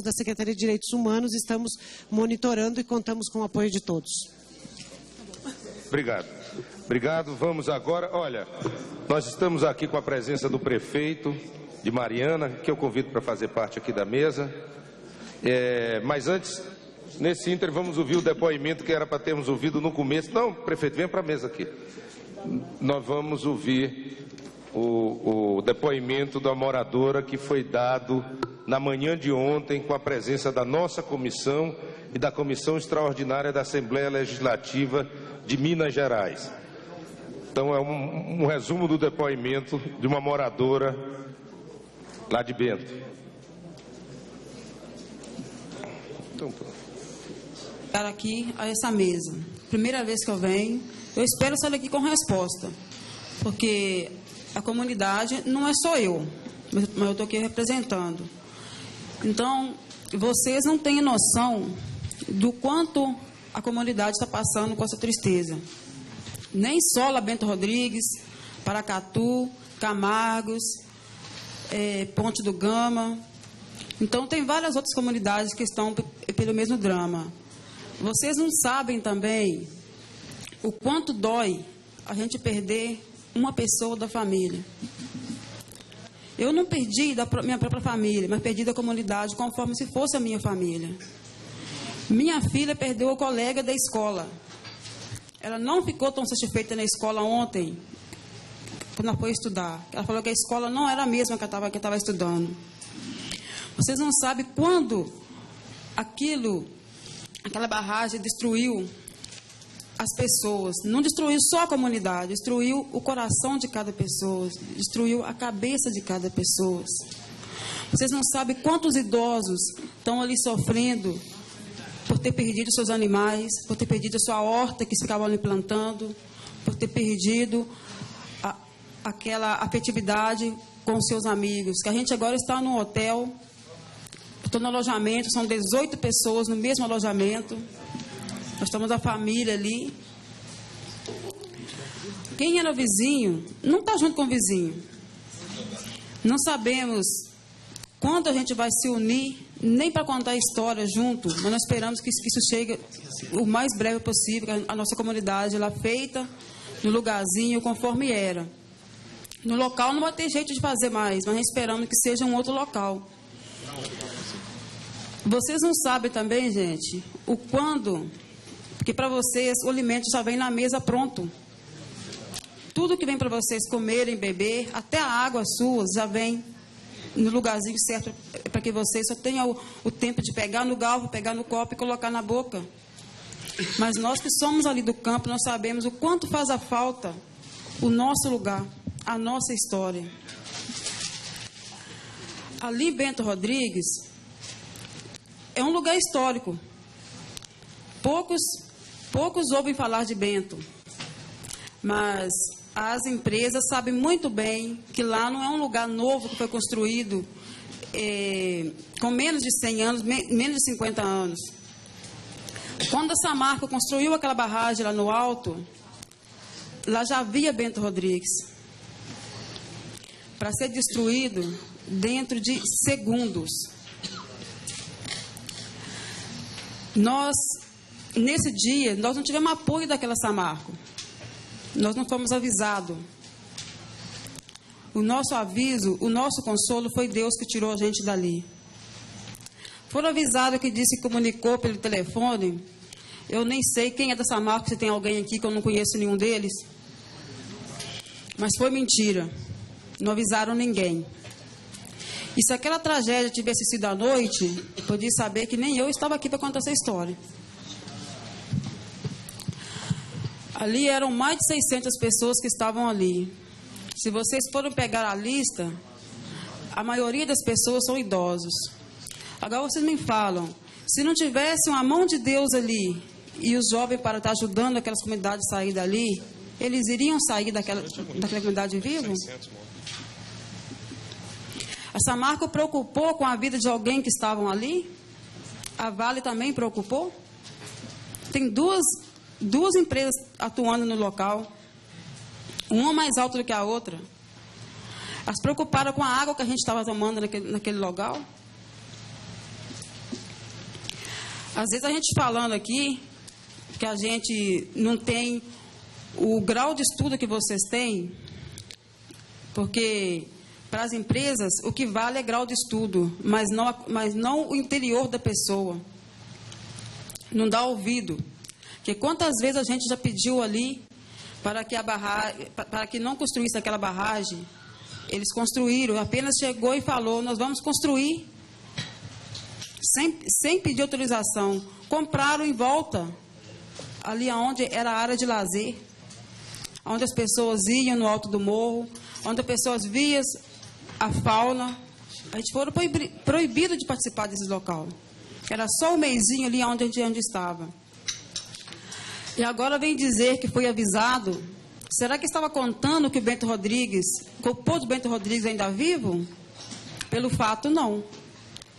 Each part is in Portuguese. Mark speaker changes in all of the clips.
Speaker 1: nós da Secretaria de Direitos Humanos estamos monitorando e contamos com o apoio de todos.
Speaker 2: Obrigado. Obrigado. Vamos agora. Olha, nós estamos aqui com a presença do prefeito de Mariana, que eu convido para fazer parte aqui da mesa. É, mas antes, nesse ínter, vamos ouvir o depoimento que era para termos ouvido no começo. Não, prefeito, venha para a mesa aqui. Nós vamos ouvir o, o depoimento da moradora que foi dado na manhã de ontem com a presença da nossa comissão e da Comissão Extraordinária da Assembleia Legislativa de Minas Gerais. Então, é um, um resumo do depoimento de uma moradora lá de Bento.
Speaker 3: Então, Estar aqui a essa mesa. Primeira vez que eu venho, eu espero sair aqui com resposta, porque a comunidade não é só eu, mas eu estou aqui representando. Então, vocês não têm noção do quanto a comunidade está passando com essa tristeza. Nem só lá Bento Rodrigues, Paracatu, Camargos, é, Ponte do Gama. Então, tem várias outras comunidades que estão pelo mesmo drama. Vocês não sabem também o quanto dói a gente perder uma pessoa da família. Eu não perdi da minha própria família, mas perdi da comunidade conforme se fosse a minha família. Minha filha perdeu o colega da escola. Ela não ficou tão satisfeita na escola ontem, quando ela foi estudar. Ela falou que a escola não era a mesma que estava estudando. Vocês não sabem quando aquilo, aquela barragem destruiu as pessoas, não destruiu só a comunidade, destruiu o coração de cada pessoa, destruiu a cabeça de cada pessoa. Vocês não sabem quantos idosos estão ali sofrendo por ter perdido seus animais, por ter perdido a sua horta que ficavam ali plantando, por ter perdido a, aquela afetividade com seus amigos. Que a gente agora está no hotel, estou no alojamento, são 18 pessoas no mesmo alojamento. Nós estamos a família ali. Quem era o vizinho não está junto com o vizinho. Não sabemos quando a gente vai se unir, nem para contar a história junto, mas nós esperamos que isso chegue o mais breve possível, a nossa comunidade lá feita, no lugarzinho conforme era. No local não vai ter jeito de fazer mais, mas esperamos que seja um outro local. Vocês não sabem também, gente, o quando porque para vocês o alimento já vem na mesa pronto. Tudo que vem para vocês comerem, beber, até a água sua já vem no lugarzinho certo para que vocês só tenham o, o tempo de pegar no galvo, pegar no copo e colocar na boca. Mas nós que somos ali do campo, nós sabemos o quanto faz a falta o nosso lugar, a nossa história. Ali Bento Rodrigues é um lugar histórico. Poucos Poucos ouvem falar de Bento, mas as empresas sabem muito bem que lá não é um lugar novo que foi construído é, com menos de 100 anos, menos de 50 anos. Quando a Samarco construiu aquela barragem lá no alto, lá já havia Bento Rodrigues. Para ser destruído dentro de segundos. Nós nesse dia, nós não tivemos apoio daquela Samarco. Nós não fomos avisados. O nosso aviso, o nosso consolo foi Deus que tirou a gente dali. Foram avisados que disse que comunicou pelo telefone. Eu nem sei quem é da Samarco, se tem alguém aqui que eu não conheço nenhum deles. Mas foi mentira. Não avisaram ninguém. E se aquela tragédia tivesse sido à noite, podia saber que nem eu estava aqui para contar essa história. Ali eram mais de 600 pessoas que estavam ali. Se vocês forem pegar a lista, a maioria das pessoas são idosos. Agora vocês me falam, se não tivesse uma mão de Deus ali e os jovens para estar ajudando aquelas comunidades a sair dali, eles iriam sair daquela, daquela comunidade vivo? A Samarco preocupou com a vida de alguém que estavam ali? A Vale também preocupou? Tem duas duas empresas atuando no local, uma mais alta do que a outra. Elas preocuparam com a água que a gente estava tomando naquele, naquele local. Às vezes a gente falando aqui que a gente não tem o grau de estudo que vocês têm, porque para as empresas o que vale é grau de estudo, mas não, mas não o interior da pessoa. Não dá ouvido. Porque quantas vezes a gente já pediu ali para que a para que não construísse aquela barragem, eles construíram, apenas chegou e falou, nós vamos construir, sem, sem pedir autorização. Compraram em volta, ali onde era a área de lazer, onde as pessoas iam no alto do morro, onde as pessoas viam a fauna. A gente foi proibido de participar desse local. Era só o meizinho ali onde a gente estava. E agora vem dizer que foi avisado. Será que estava contando que o Bento Rodrigues, que o povo Bento Rodrigues ainda vivo? Pelo fato, não.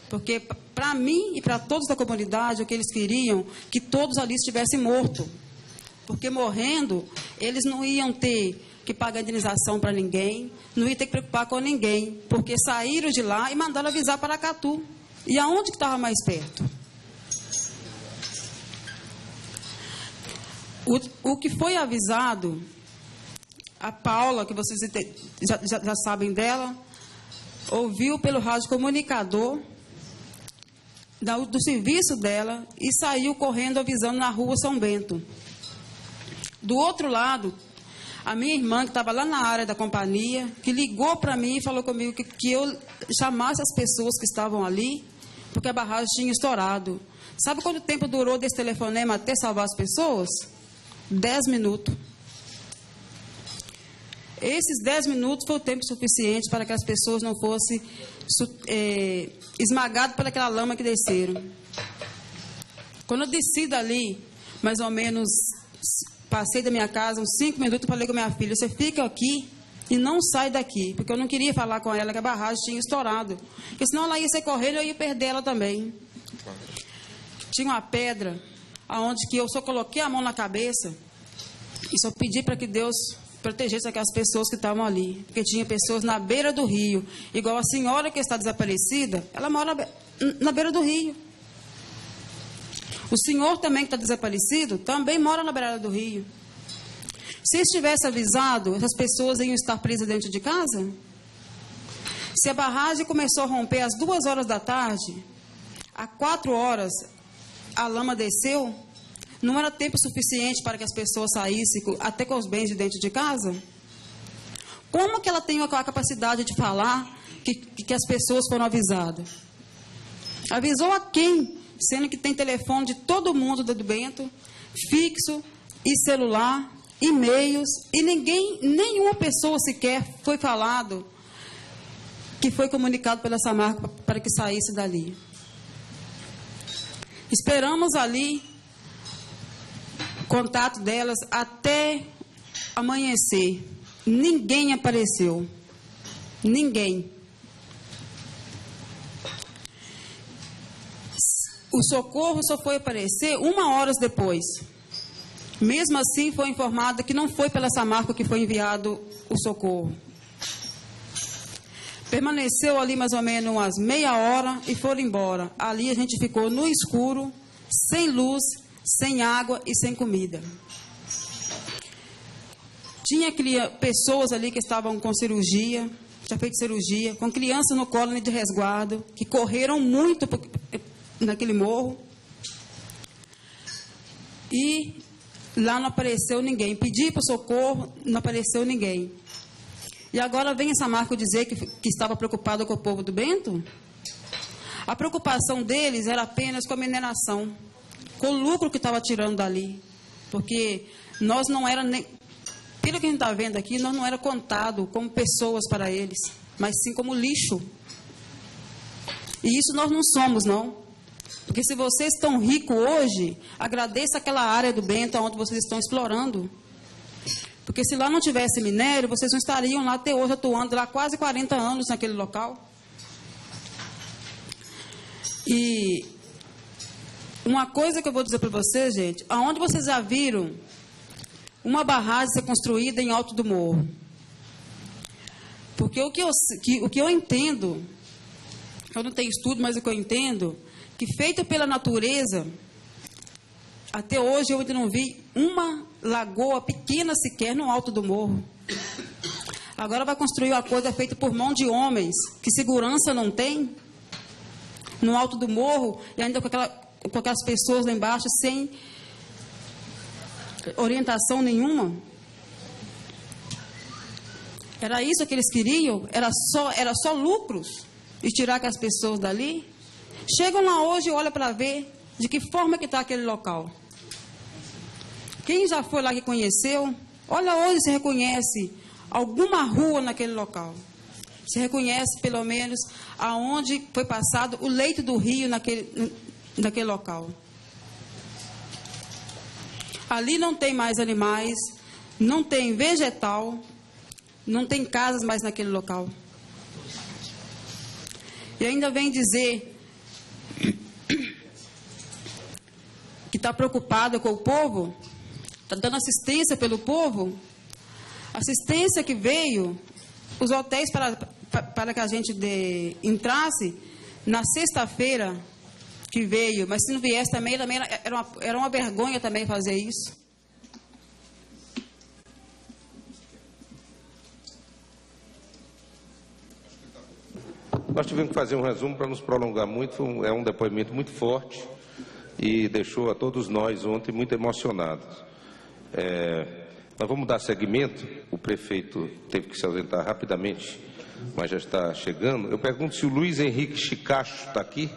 Speaker 3: Porque para mim e para todos da comunidade, o que eles queriam, que todos ali estivessem mortos. Porque morrendo, eles não iam ter que pagar indenização para ninguém, não iam ter que preocupar com ninguém, porque saíram de lá e mandaram avisar para Catu. E aonde que estava mais perto? O, o que foi avisado, a Paula, que vocês já, já, já sabem dela, ouviu pelo rádio comunicador do, do serviço dela e saiu correndo avisando na rua São Bento. Do outro lado, a minha irmã, que estava lá na área da companhia, que ligou para mim e falou comigo que, que eu chamasse as pessoas que estavam ali, porque a barragem tinha estourado. Sabe quanto tempo durou desse telefonema até salvar as pessoas? Dez minutos. Esses dez minutos foi o tempo suficiente para que as pessoas não fossem é, esmagadas pelaquela lama que desceram. Quando eu desci dali, mais ou menos, passei da minha casa uns cinco minutos, falei com minha filha, você fica aqui e não sai daqui, porque eu não queria falar com ela que a barragem tinha estourado, porque senão ela ia ser correndo e eu ia perder ela também. Tinha uma pedra, aonde que eu só coloquei a mão na cabeça e só pedi para que Deus protegesse aquelas pessoas que estavam ali, porque tinha pessoas na beira do rio, igual a senhora que está desaparecida, ela mora na beira do rio. O senhor também que está desaparecido também mora na beira do rio. Se estivesse avisado, essas pessoas iam estar presas dentro de casa? Se a barragem começou a romper às duas horas da tarde, às quatro horas a lama desceu, não era tempo suficiente para que as pessoas saíssem até com os bens de dentro de casa? Como que ela tem a capacidade de falar que, que as pessoas foram avisadas? Avisou a quem? Sendo que tem telefone de todo mundo do Bento, fixo e celular, e-mails, e ninguém, nenhuma pessoa sequer foi falado que foi comunicado pela Samarco para que saísse dali. Esperamos ali contato delas até amanhecer. Ninguém apareceu. Ninguém. O socorro só foi aparecer uma hora depois. Mesmo assim, foi informado que não foi pela Samarco que foi enviado o socorro. Permaneceu ali mais ou menos umas meia hora e foram embora. Ali a gente ficou no escuro, sem luz sem água e sem comida. Tinha pessoas ali que estavam com cirurgia, já feito cirurgia, com crianças no colo de resguardo, que correram muito naquele morro. E lá não apareceu ninguém. Pedi para socorro, não apareceu ninguém. E agora vem essa marca dizer que, que estava preocupado com o povo do Bento? A preocupação deles era apenas com a mineração com o lucro que estava tirando dali. Porque nós não era nem. Pelo que a gente está vendo aqui, nós não era contado como pessoas para eles, mas sim como lixo. E isso nós não somos, não. Porque se vocês estão ricos hoje, agradeça aquela área do Bento onde vocês estão explorando. Porque se lá não tivesse minério, vocês não estariam lá até hoje atuando lá quase 40 anos naquele local. E uma coisa que eu vou dizer para vocês, gente, aonde vocês já viram uma barragem ser construída em alto do morro? Porque o que eu, que, o que eu entendo, eu não tenho estudo, mas o que eu entendo, que feito pela natureza, Até hoje eu ainda não vi uma lagoa pequena sequer no alto do morro. Agora vai construir uma coisa feita por mão de homens, que segurança não tem, no alto do morro, e ainda com, aquela, com aquelas pessoas lá embaixo sem orientação nenhuma. Era isso que eles queriam? Era só, era só lucros e tirar aquelas pessoas dali? Chegam lá hoje e olham para ver de que forma que está aquele local. Quem já foi lá que conheceu, olha hoje se reconhece alguma rua naquele local. Se reconhece pelo menos aonde foi passado o leito do rio naquele, naquele local. Ali não tem mais animais, não tem vegetal, não tem casas mais naquele local. E ainda vem dizer que está preocupado com o povo, está dando assistência pelo povo. Assistência que veio, os hotéis para, para que a gente de, entrasse na sexta-feira que veio, mas se não viesse também, também era, uma, era uma vergonha também fazer isso.
Speaker 2: Nós tivemos que fazer um resumo para nos prolongar muito, é um depoimento muito forte e deixou a todos nós ontem muito emocionados. É, nós vamos dar seguimento, o prefeito teve que se ausentar rapidamente, mas já está chegando. Eu pergunto se o Luiz Henrique Chicacho está aqui.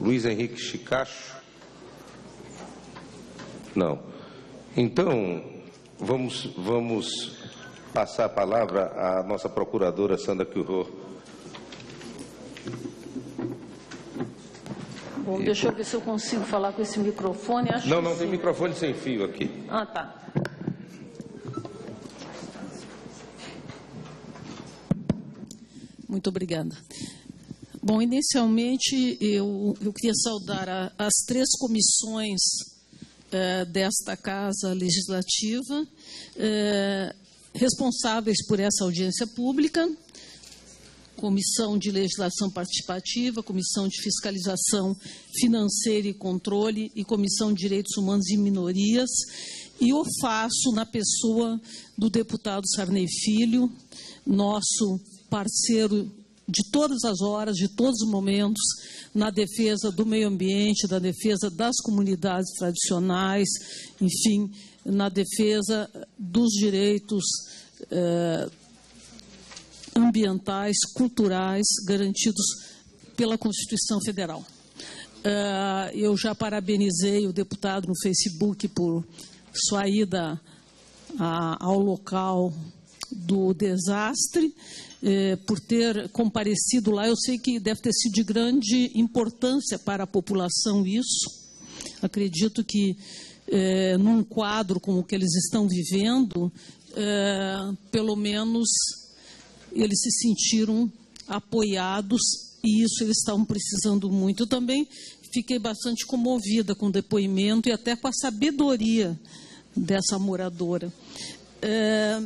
Speaker 2: Luiz Henrique Chicacho? Não. Então, vamos, vamos passar a palavra à nossa procuradora Sandra Quirro
Speaker 4: Bom, deixa eu ver se eu consigo falar com esse microfone. Acho
Speaker 2: não, não,
Speaker 4: sim.
Speaker 2: tem microfone sem fio aqui.
Speaker 4: Ah, tá. Muito obrigada. Bom, inicialmente eu, eu queria saudar a, as três comissões eh, desta Casa Legislativa eh, responsáveis por essa audiência pública, Comissão de Legislação Participativa, Comissão de Fiscalização Financeira e Controle e Comissão de Direitos Humanos e Minorias. E o faço na pessoa do deputado Sarney Filho, nosso parceiro de todas as horas, de todos os momentos, na defesa do meio ambiente, da defesa das comunidades tradicionais, enfim, na defesa dos direitos eh, ambientais, culturais garantidos pela Constituição Federal. Uh, eu já parabenizei o deputado no Facebook por sua ida a, ao local do desastre, eh, por ter comparecido lá. Eu sei que deve ter sido de grande importância para a população isso. Acredito que, eh, num quadro como o que eles estão vivendo, eh, pelo menos eles se sentiram apoiados e isso eles estavam precisando muito. Eu também fiquei bastante comovida com o depoimento e até com a sabedoria dessa moradora. É,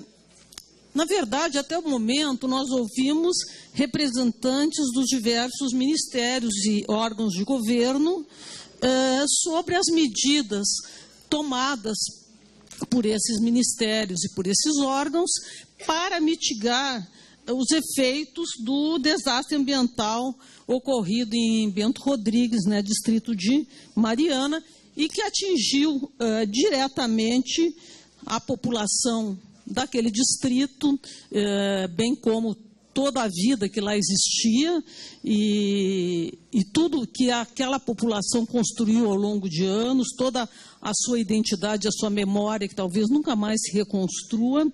Speaker 4: na verdade, até o momento, nós ouvimos representantes dos diversos ministérios e órgãos de governo é, sobre as medidas tomadas por esses ministérios e por esses órgãos para mitigar os efeitos do desastre ambiental ocorrido em Bento Rodrigues, né, distrito de Mariana, e que atingiu uh, diretamente a população daquele distrito, uh, bem como toda a vida que lá existia e, e, tudo que aquela população construiu ao longo de anos, toda a sua identidade, a sua memória, que talvez nunca mais se reconstrua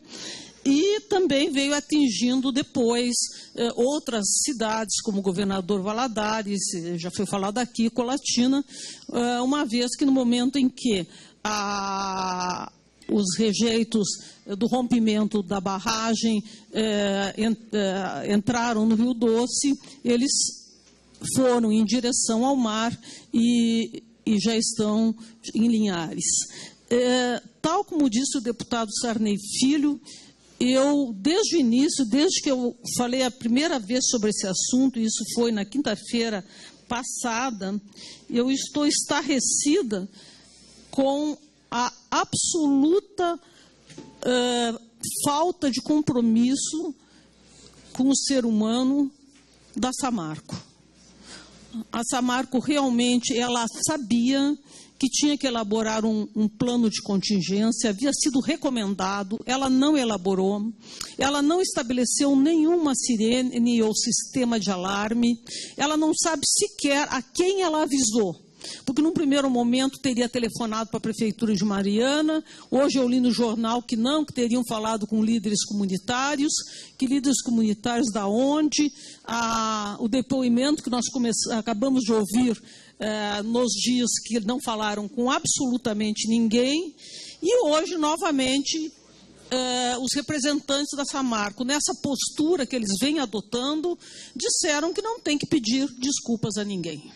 Speaker 4: e também veio atingindo depois eh, outras cidades, como Governador Valadares, eh, já foi falado aqui, Colatina, eh, uma vez que no momento em que a, os rejeitos eh, do rompimento da barragem eh, ent, eh, entraram no Rio Doce, eles foram em direção ao mar e, e já estão em Linhares. tal como disse o deputado Sarney Filho, eu, desde o início, desde que eu falei a primeira vez sobre esse assunto, isso foi na quinta-feira passada, eu estou estarrecida com a absoluta uh, falta de compromisso com o ser humano da Samarco. A Samarco realmente ela sabia que tinha que elaborar um, um, plano de contingência, havia sido recomendado, ela não elaborou, ela não estabeleceu nenhuma sirene ou sistema de alarme, ela não sabe sequer a quem ela avisou. Porque num primeiro momento teria telefonado para a prefeitura de Mariana, hoje eu li no jornal que não, que teriam falado com líderes comunitários, que líderes comunitários da onde, a, o depoimento que nós acabamos de ouvir é, nos dias que não falaram com absolutamente ninguém, e hoje, novamente, é, os representantes da Samarco, nessa postura que eles vêm adotando, disseram que não tem que pedir desculpas a ninguém.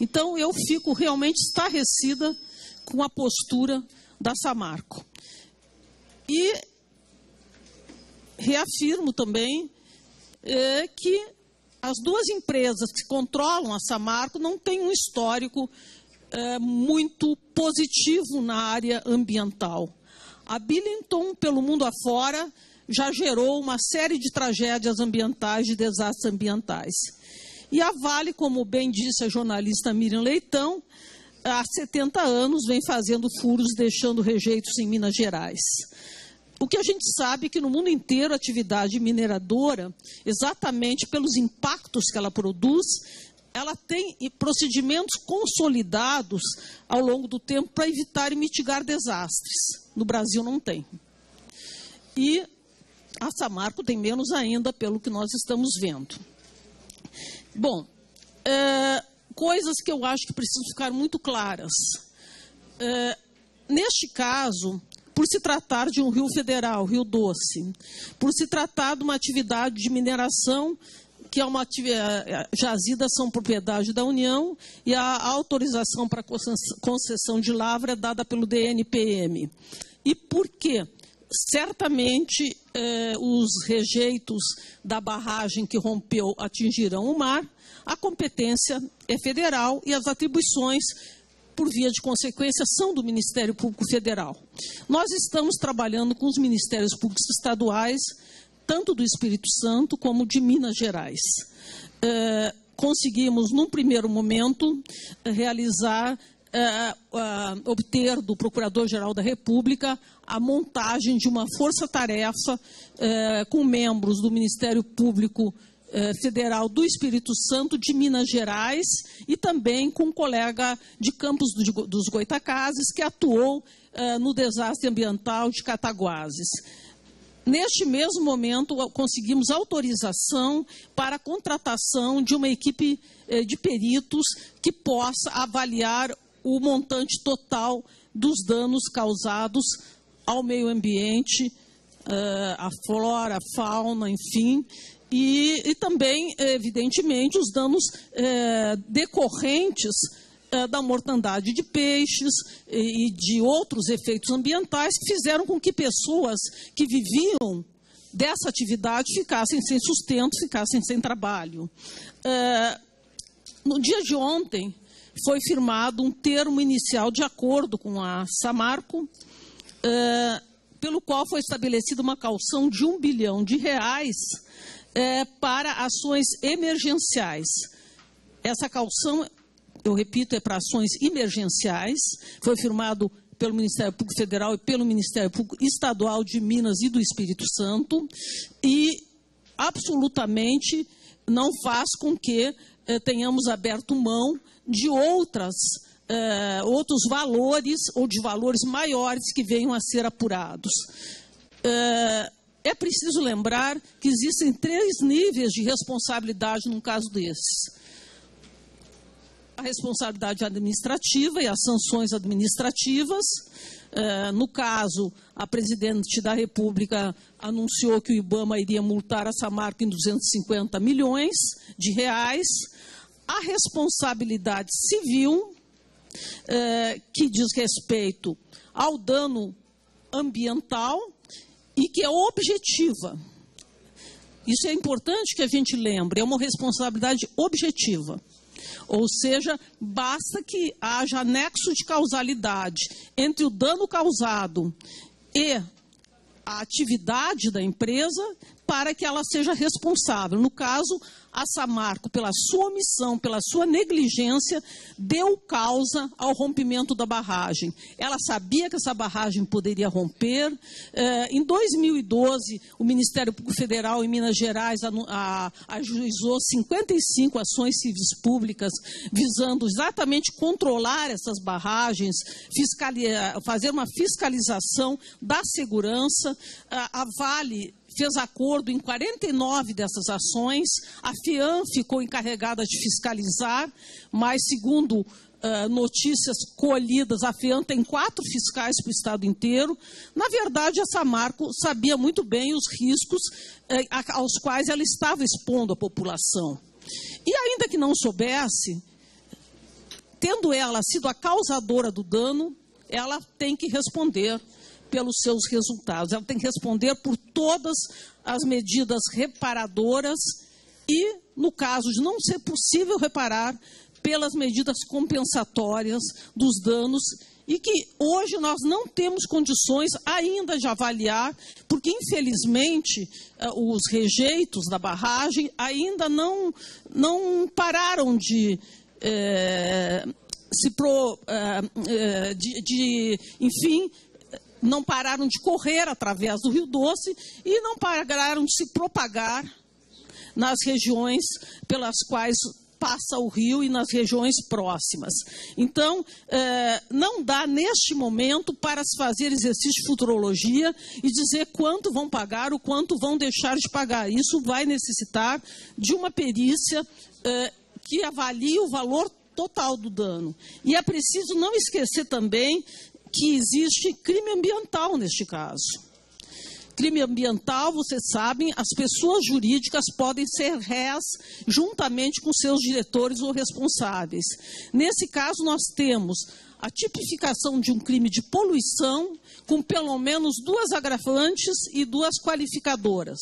Speaker 4: Então, eu fico realmente estarrecida com a postura da Samarco. E reafirmo também é, que as duas empresas que controlam a Samarco não têm um histórico é, muito positivo na área ambiental. A Billington, pelo mundo afora, já gerou uma série de tragédias ambientais, de desastres ambientais. E a Vale, como bem disse a jornalista Miriam Leitão, há 70 anos vem fazendo furos, deixando rejeitos em Minas Gerais. O que a gente sabe é que no mundo inteiro a atividade mineradora, exatamente pelos impactos que ela produz, ela tem procedimentos consolidados ao longo do tempo para evitar e mitigar desastres. No Brasil não tem. E a Samarco tem menos ainda, pelo que nós estamos vendo. Bom, é, coisas que eu acho que precisam ficar muito claras. É, neste caso, por se tratar de um rio federal, Rio Doce, por se tratar de uma atividade de mineração que é uma atividade, eh, jazidas são propriedade da União e a autorização para concessão de lavra é dada pelo DNPM. E por quê? Certamente eh, os rejeitos da barragem que rompeu atingirão o mar, a competência é federal e as atribuições por via de consequência, são do Ministério Público Federal. Nós estamos trabalhando com os Ministérios Públicos Estaduais, tanto do Espírito Santo como de Minas Gerais. É, conseguimos, num primeiro momento, realizar é, obter do Procurador-Geral da República a montagem de uma força-tarefa com membros do Ministério Público eh, Federal do Espírito Santo, de Minas Gerais, e também com um colega de Campos dos Goitacazes, que atuou eh, no desastre ambiental de Cataguases. Neste mesmo momento, conseguimos autorização para a contratação de uma equipe eh, de peritos que possa avaliar o montante total dos danos causados ao meio ambiente, à flora, à fauna, enfim, e, e também, evidentemente, os danos é, decorrentes é, da mortandade de peixes e, de outros efeitos ambientais que fizeram com que pessoas que viviam dessa atividade ficassem sem sustento, ficassem sem trabalho. É, no dia de ontem, foi firmado um termo inicial de acordo com a Samarco, é, pelo qual foi estabelecida uma calção de um bilhão de reais é, para ações emergenciais. Essa calção, eu repito, é para ações emergenciais, foi firmado pelo Ministério Público Federal e pelo Ministério Público Estadual de Minas e do Espírito Santo, e absolutamente não faz com que eh, tenhamos aberto mão de outras, eh, outros valores ou de valores maiores que venham a ser apurados. Eh, é preciso lembrar que existem três níveis de responsabilidade num caso desses. A responsabilidade administrativa e as sanções administrativas. É, no caso, a presidente da República anunciou que o IBAMA iria multar essa marca em 250 milhões de reais. A responsabilidade civil, é, que diz respeito ao dano ambiental, e que é objetiva. Isso é importante que a gente lembre, é uma responsabilidade objetiva. Ou seja, basta que haja nexo de causalidade entre o dano causado e a atividade da empresa para que ela seja responsável. No caso, a Samarco, pela sua omissão, pela sua negligência, deu causa ao rompimento da barragem. Ela sabia que essa barragem poderia romper. Eh, em 2012, o Ministério Público Federal em Minas Gerais ajuizou 55 ações civis públicas visando exatamente controlar essas barragens, fazer uma fiscalização da segurança. A Vale fez acordo em 49 dessas ações. A FIAM ficou encarregada de fiscalizar, mas, segundo uh, notícias colhidas, a FIAM tem quatro fiscais para o Estado inteiro. Na verdade, a Samarco sabia muito bem os riscos uh, aos quais ela estava expondo a população. E ainda que não soubesse, tendo ela sido a causadora do dano, ela tem que responder pelos seus resultados. Ela tem que responder por todas as medidas reparadoras e, no caso de não ser possível reparar, pelas medidas compensatórias dos danos e que hoje nós não temos condições ainda de avaliar, porque infelizmente eh, os rejeitos da barragem ainda não, não pararam de. É, se pro, é, de, de, enfim, não pararam de correr através do Rio Doce e não pararam de se propagar nas regiões pelas quais passa o rio e nas regiões próximas. Então, eh, não dá neste momento para se fazer exercício de futurologia e dizer quanto vão pagar ou quanto vão deixar de pagar. Isso vai necessitar de uma perícia eh, que avalie o valor total do dano. E é preciso não esquecer também que existe crime ambiental neste caso. Crime ambiental, vocês sabem, as pessoas jurídicas podem ser réas juntamente com seus diretores ou responsáveis. Nesse caso, nós temos a tipificação de um crime de poluição com pelo menos duas agravantes e duas qualificadoras.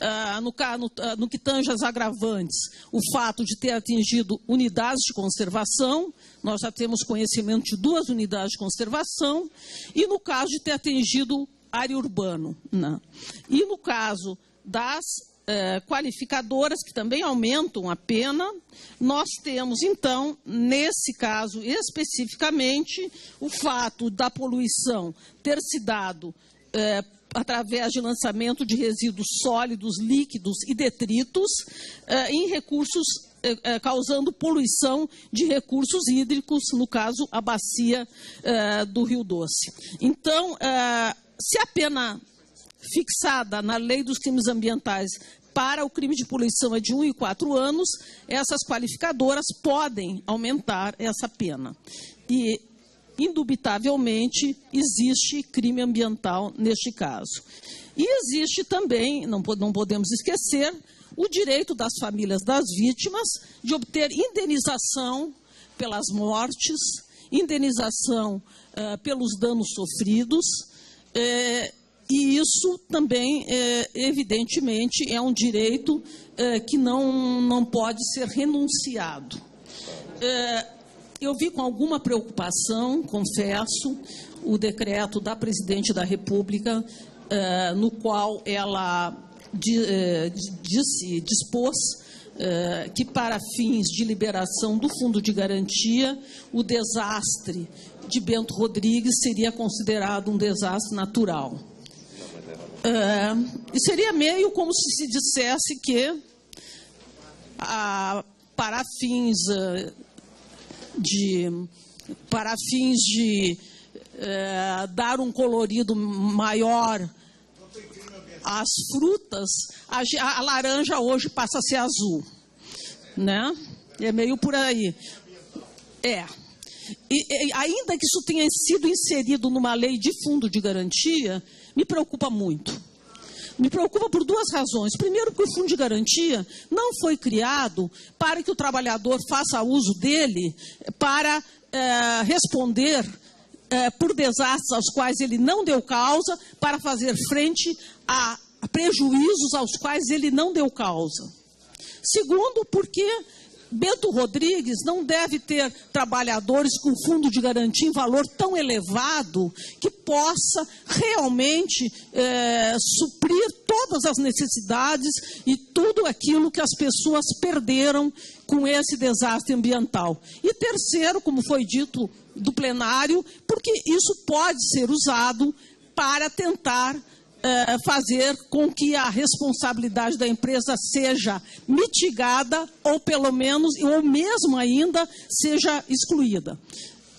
Speaker 4: Ah, no, no, ah, no, que tange as agravantes, o fato de ter atingido unidades de conservação, nós já temos conhecimento de duas unidades de conservação, e no caso de ter atingido área urbana. Né? E no caso das eh, qualificadoras, que também aumentam a pena, nós temos, então, nesse caso especificamente, o fato da poluição ter se dado eh, através de lançamento de resíduos sólidos, líquidos e detritos eh, em recursos eh, eh, causando poluição de recursos hídricos, no caso a bacia do Rio Doce. Então, se a pena fixada na lei dos crimes ambientais para o crime de poluição é de 1 e 4 anos, essas qualificadoras podem aumentar essa pena. E indubitavelmente existe crime ambiental neste caso. E existe também, não, podemos esquecer, o direito das famílias das vítimas de obter indenização pelas mortes, indenização uh, pelos danos sofridos, uh, e isso também, uh, evidentemente, é um direito que não, não pode ser renunciado eu vi com alguma preocupação, confesso, o decreto da presidente da República, eh, no qual ela eh, disse, dispôs eh, que, para fins de liberação do fundo de garantia, o desastre de Bento Rodrigues seria considerado um desastre natural. e seria meio como se se dissesse que, a, para fins de para fins de é, dar um colorido maior às frutas, a, a, laranja hoje passa a ser azul, né? É meio por aí. É. E, e, ainda que isso tenha sido inserido numa lei de fundo de garantia, me preocupa muito. Me preocupa por duas razões. Primeiro, porque o fundo de garantia não foi criado para que o trabalhador faça uso dele para é, responder é, por desastres aos quais ele não deu causa, para fazer frente a prejuízos aos quais ele não deu causa. Segundo, porque Bento Rodrigues não deve ter trabalhadores com fundo de garantia em valor tão elevado que possa realmente é, suprir todas as necessidades e tudo aquilo que as pessoas perderam com esse desastre ambiental. E terceiro, como foi dito do plenário, porque isso pode ser usado para tentar é, fazer com que a responsabilidade da empresa seja mitigada ou pelo menos, ou mesmo ainda, seja excluída.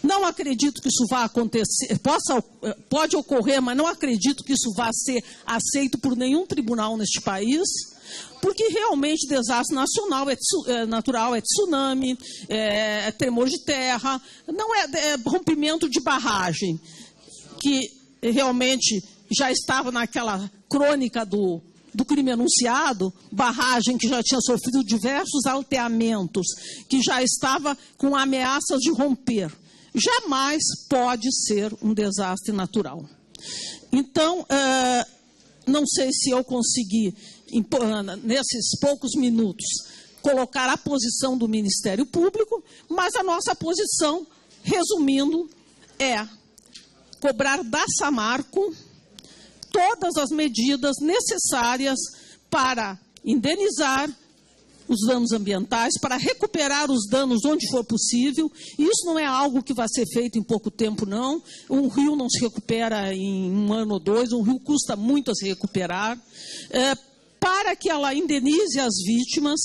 Speaker 4: Não acredito que isso vá acontecer, possa, eh, pode ocorrer, mas não acredito que isso vá ser aceito por nenhum tribunal neste país, porque realmente desastre nacional é, é natural, é tsunami, é, é, tremor de terra, não é, é rompimento de barragem, que realmente já estava naquela crônica do, do crime anunciado, barragem que já tinha sofrido diversos alteamentos, que já estava com ameaças de romper. Jamais pode ser um desastre natural. Então, uh, não sei se eu consegui, nesses poucos minutos, colocar a posição do Ministério Público, mas a nossa posição, resumindo, é cobrar da Samarco todas as medidas necessárias para indenizar os danos ambientais, para recuperar os danos onde for possível. Isso não é algo que vai ser feito em pouco tempo, não. Um rio não se recupera em um ano ou dois, um rio custa muito a se recuperar. É, para que ela indenize as vítimas,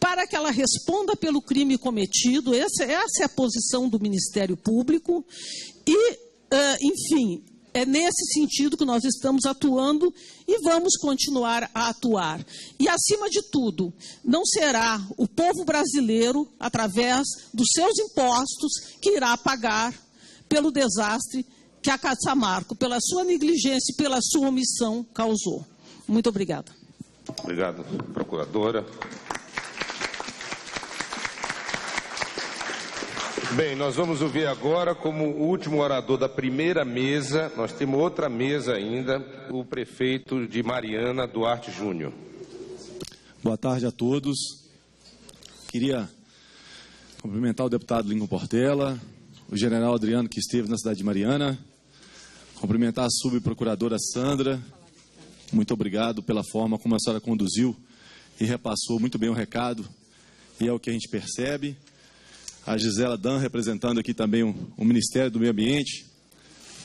Speaker 4: para que ela responda pelo crime cometido. Essa, essa é a posição do Ministério Público. E, uh, enfim, é nesse sentido que nós estamos atuando e vamos continuar a atuar. E, acima de tudo, não será o povo brasileiro, através dos seus impostos, que irá pagar pelo desastre que a Caçamarco, pela sua negligência e pela sua omissão, causou. Muito obrigada.
Speaker 2: Obrigado, procuradora. Bem, nós vamos ouvir agora, como último orador da primeira mesa, nós temos outra mesa ainda, o prefeito de Mariana, Duarte Júnior.
Speaker 5: Boa tarde a todos. Queria cumprimentar o deputado Lincoln Portela, o general Adriano, que esteve na cidade de Mariana, cumprimentar a subprocuradora Sandra. Muito obrigado pela forma como a senhora conduziu e repassou muito bem o recado, e é o que a gente percebe a Gisela Dan representando aqui também o, Ministério do Meio Ambiente.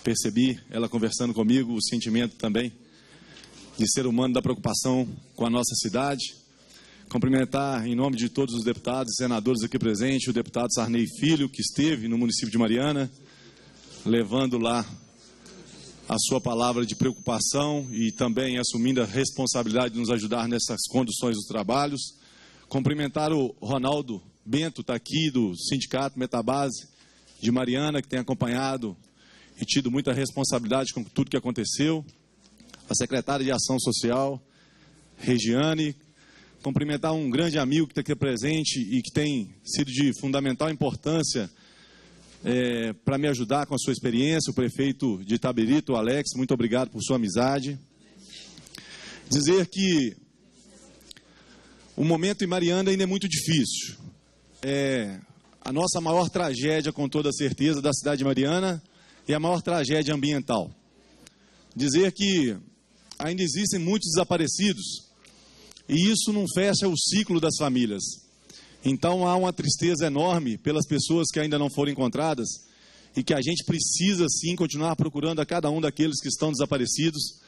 Speaker 5: Percebi ela conversando comigo o sentimento também de ser humano da preocupação com a nossa cidade. Cumprimentar em nome de todos os deputados e senadores aqui presentes, o deputado Sarney Filho, que esteve no município de Mariana, levando lá a sua palavra de preocupação e também assumindo a responsabilidade de nos ajudar nessas conduções dos trabalhos. Cumprimentar o Ronaldo Bento está aqui do Sindicato Metabase de Mariana, que tem acompanhado e tido muita responsabilidade com tudo que aconteceu. A secretária de Ação Social, Regiane. Cumprimentar um grande amigo que está aqui presente e que tem sido de fundamental importância é, para me ajudar com a sua experiência, o prefeito de Itabirito, Alex, muito obrigado por sua amizade. Dizer que o momento em Mariana ainda é muito difícil é a nossa maior tragédia, com toda certeza, da cidade de Mariana e a maior tragédia ambiental. Dizer que ainda existem muitos desaparecidos e isso não fecha o ciclo das famílias. Então há uma tristeza enorme pelas pessoas que ainda não foram encontradas e que a gente precisa sim continuar procurando a cada um daqueles que estão desaparecidos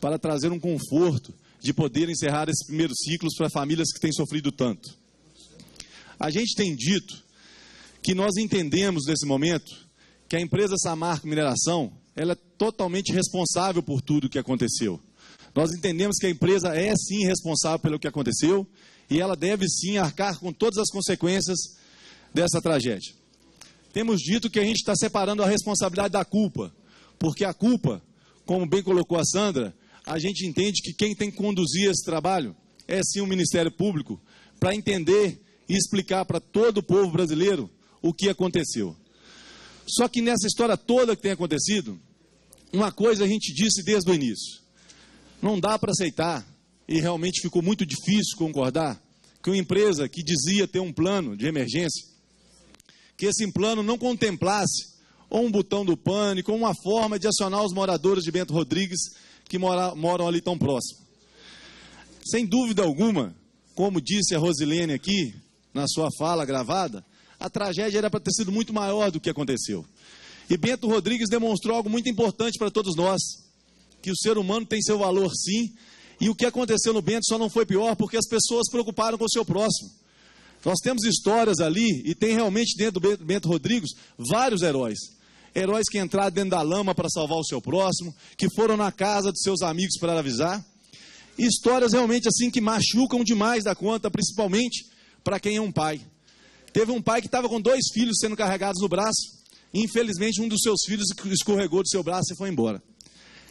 Speaker 5: para trazer um conforto de poder encerrar esses primeiros ciclos para famílias que têm sofrido tanto. A gente tem dito que nós entendemos nesse momento que a empresa Samarco Mineração ela é totalmente responsável por tudo o que aconteceu. Nós entendemos que a empresa é sim responsável pelo que aconteceu e ela deve sim arcar com todas as consequências dessa tragédia. Temos dito que a gente está separando a responsabilidade da culpa, porque a culpa, como bem colocou a Sandra, a gente entende que quem tem que conduzir esse trabalho é sim o Ministério Público, para entender e explicar para todo o povo brasileiro o que aconteceu. Só que nessa história toda que tem acontecido, uma coisa a gente disse desde o início: não dá para aceitar, e realmente ficou muito difícil concordar, que uma empresa que dizia ter um plano de emergência, que esse plano não contemplasse ou um botão do pânico, ou uma forma de acionar os moradores de Bento Rodrigues que mora, moram ali tão próximo. Sem dúvida alguma, como disse a Rosilene aqui, na sua fala gravada, a tragédia era para ter sido muito maior do que aconteceu. E Bento Rodrigues demonstrou algo muito importante para todos nós: que o ser humano tem seu valor sim, e o que aconteceu no Bento só não foi pior porque as pessoas preocuparam com o seu próximo. Nós temos histórias ali, e tem realmente dentro do Bento Rodrigues vários heróis. Heróis que entraram dentro da lama para salvar o seu próximo, que foram na casa dos seus amigos para avisar. Histórias realmente assim que machucam demais da conta, principalmente para quem é um pai. Teve um pai que estava com dois filhos sendo carregados no braço, e infelizmente um dos seus filhos escorregou do seu braço e foi embora.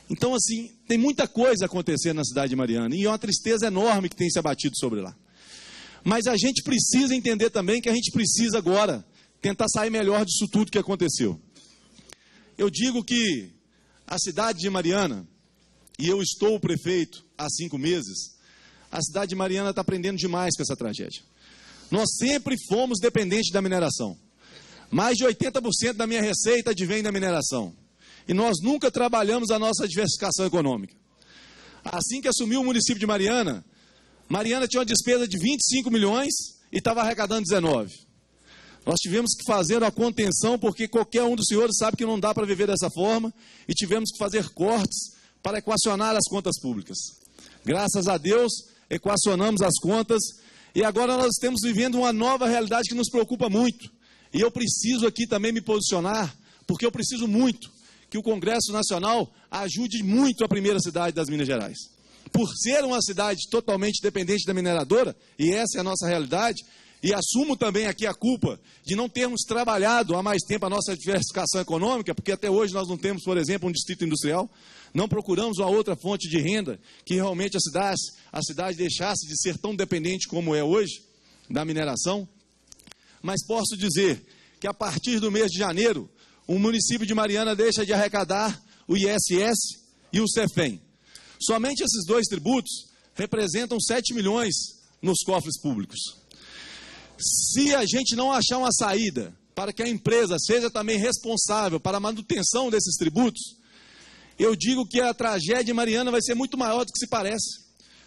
Speaker 5: Então, assim, tem muita coisa acontecendo na cidade de Mariana, e é uma tristeza enorme que tem se abatido sobre lá. Mas a gente precisa entender também que a gente precisa agora tentar sair melhor disso tudo que aconteceu. Eu digo que a cidade de Mariana, e eu estou o prefeito há cinco meses, a cidade de Mariana está aprendendo demais com essa tragédia. Nós sempre fomos dependentes da mineração. Mais de 80% da minha receita advém da mineração. E nós nunca trabalhamos a nossa diversificação econômica. Assim que assumiu o município de Mariana, Mariana tinha uma despesa de 25 milhões e estava arrecadando 19. Nós tivemos que fazer uma contenção, porque qualquer um dos senhores sabe que não dá para viver dessa forma, e tivemos que fazer cortes para equacionar as contas públicas. Graças a Deus, equacionamos as contas e agora nós estamos vivendo uma nova realidade que nos preocupa muito. E eu preciso aqui também me posicionar, porque eu preciso muito que o Congresso Nacional ajude muito a primeira cidade das Minas Gerais. Por ser uma cidade totalmente dependente da mineradora, e essa é a nossa realidade, e assumo também aqui a culpa de não termos trabalhado há mais tempo a nossa diversificação econômica, porque até hoje nós não temos, por exemplo, um distrito industrial, não procuramos uma outra fonte de renda que realmente a cidade, a cidade deixasse de ser tão dependente como é hoje da mineração. Mas posso dizer que a partir do mês de janeiro, o município de Mariana deixa de arrecadar o ISS e o CEFEM. Somente esses dois tributos representam 7 milhões nos cofres públicos. Se a gente não achar uma saída para que a empresa seja também responsável para a manutenção desses tributos, eu digo que a tragédia Mariana vai ser muito maior do que se parece,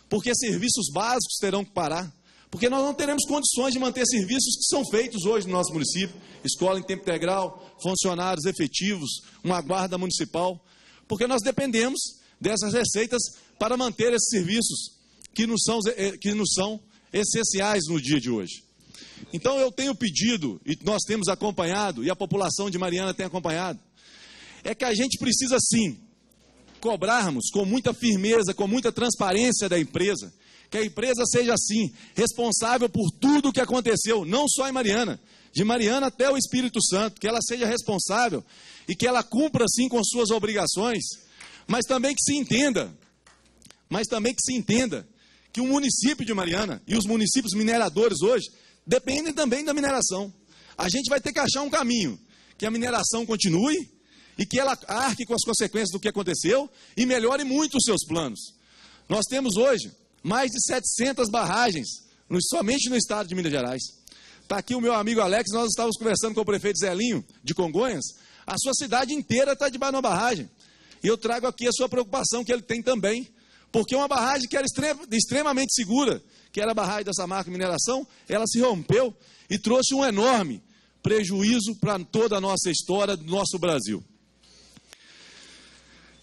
Speaker 5: porque serviços básicos terão que parar, porque nós não teremos condições de manter serviços que são feitos hoje no nosso município escola em tempo integral, funcionários efetivos, uma guarda municipal, porque nós dependemos dessas receitas para manter esses serviços que nos são, eh, que nos são essenciais no dia de hoje. Então eu tenho pedido, e nós temos acompanhado, e a população de Mariana tem acompanhado, é que a gente precisa sim cobrarmos com muita firmeza, com muita transparência da empresa, que a empresa seja assim, responsável por tudo o que aconteceu, não só em Mariana, de Mariana até o Espírito Santo, que ela seja responsável e que ela cumpra assim com suas obrigações, mas também que se entenda, mas também que se entenda que o município de Mariana e os municípios mineradores hoje dependem também da mineração. A gente vai ter que achar um caminho que a mineração continue e que ela arque com as consequências do que aconteceu e melhore muito os seus planos. Nós temos hoje mais de 700 barragens, somente no estado de Minas Gerais. Está aqui o meu amigo Alex, nós estávamos conversando com o prefeito Zelinho, de Congonhas. A sua cidade inteira está debaixo de uma barragem. E eu trago aqui a sua preocupação que ele tem também, porque uma barragem que era extremamente segura, que era a barragem dessa marca mineração, ela se rompeu e trouxe um enorme prejuízo para toda a nossa história do nosso Brasil.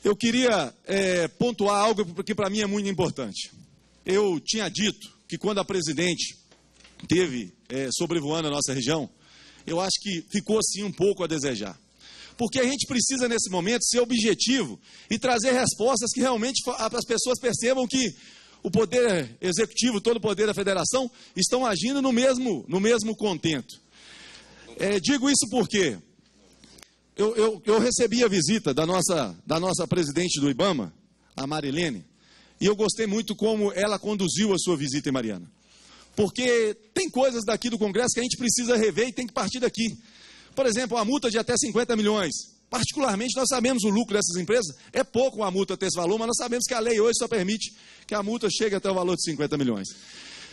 Speaker 5: Eu queria é, pontuar algo que para mim é muito importante. Eu tinha dito que quando a presidente teve é, sobrevoando a nossa região, eu acho que ficou assim um pouco a desejar. Porque a gente precisa, nesse momento, ser objetivo e trazer respostas que realmente as pessoas percebam que o poder executivo, todo o poder da federação, estão agindo no mesmo, no mesmo contento. É, digo isso porque eu, eu, eu, recebi a visita da nossa, da nossa presidente do IBAMA, a Marilene, e eu gostei muito como ela conduziu a sua visita em Mariana. Porque tem coisas daqui do Congresso que a gente precisa rever e tem que partir daqui. Por exemplo, a multa de até 50 milhões. Particularmente, nós sabemos o lucro dessas empresas, é pouco a multa ter esse valor, mas nós sabemos que a lei hoje só permite que a multa chegue até o valor de 50 milhões.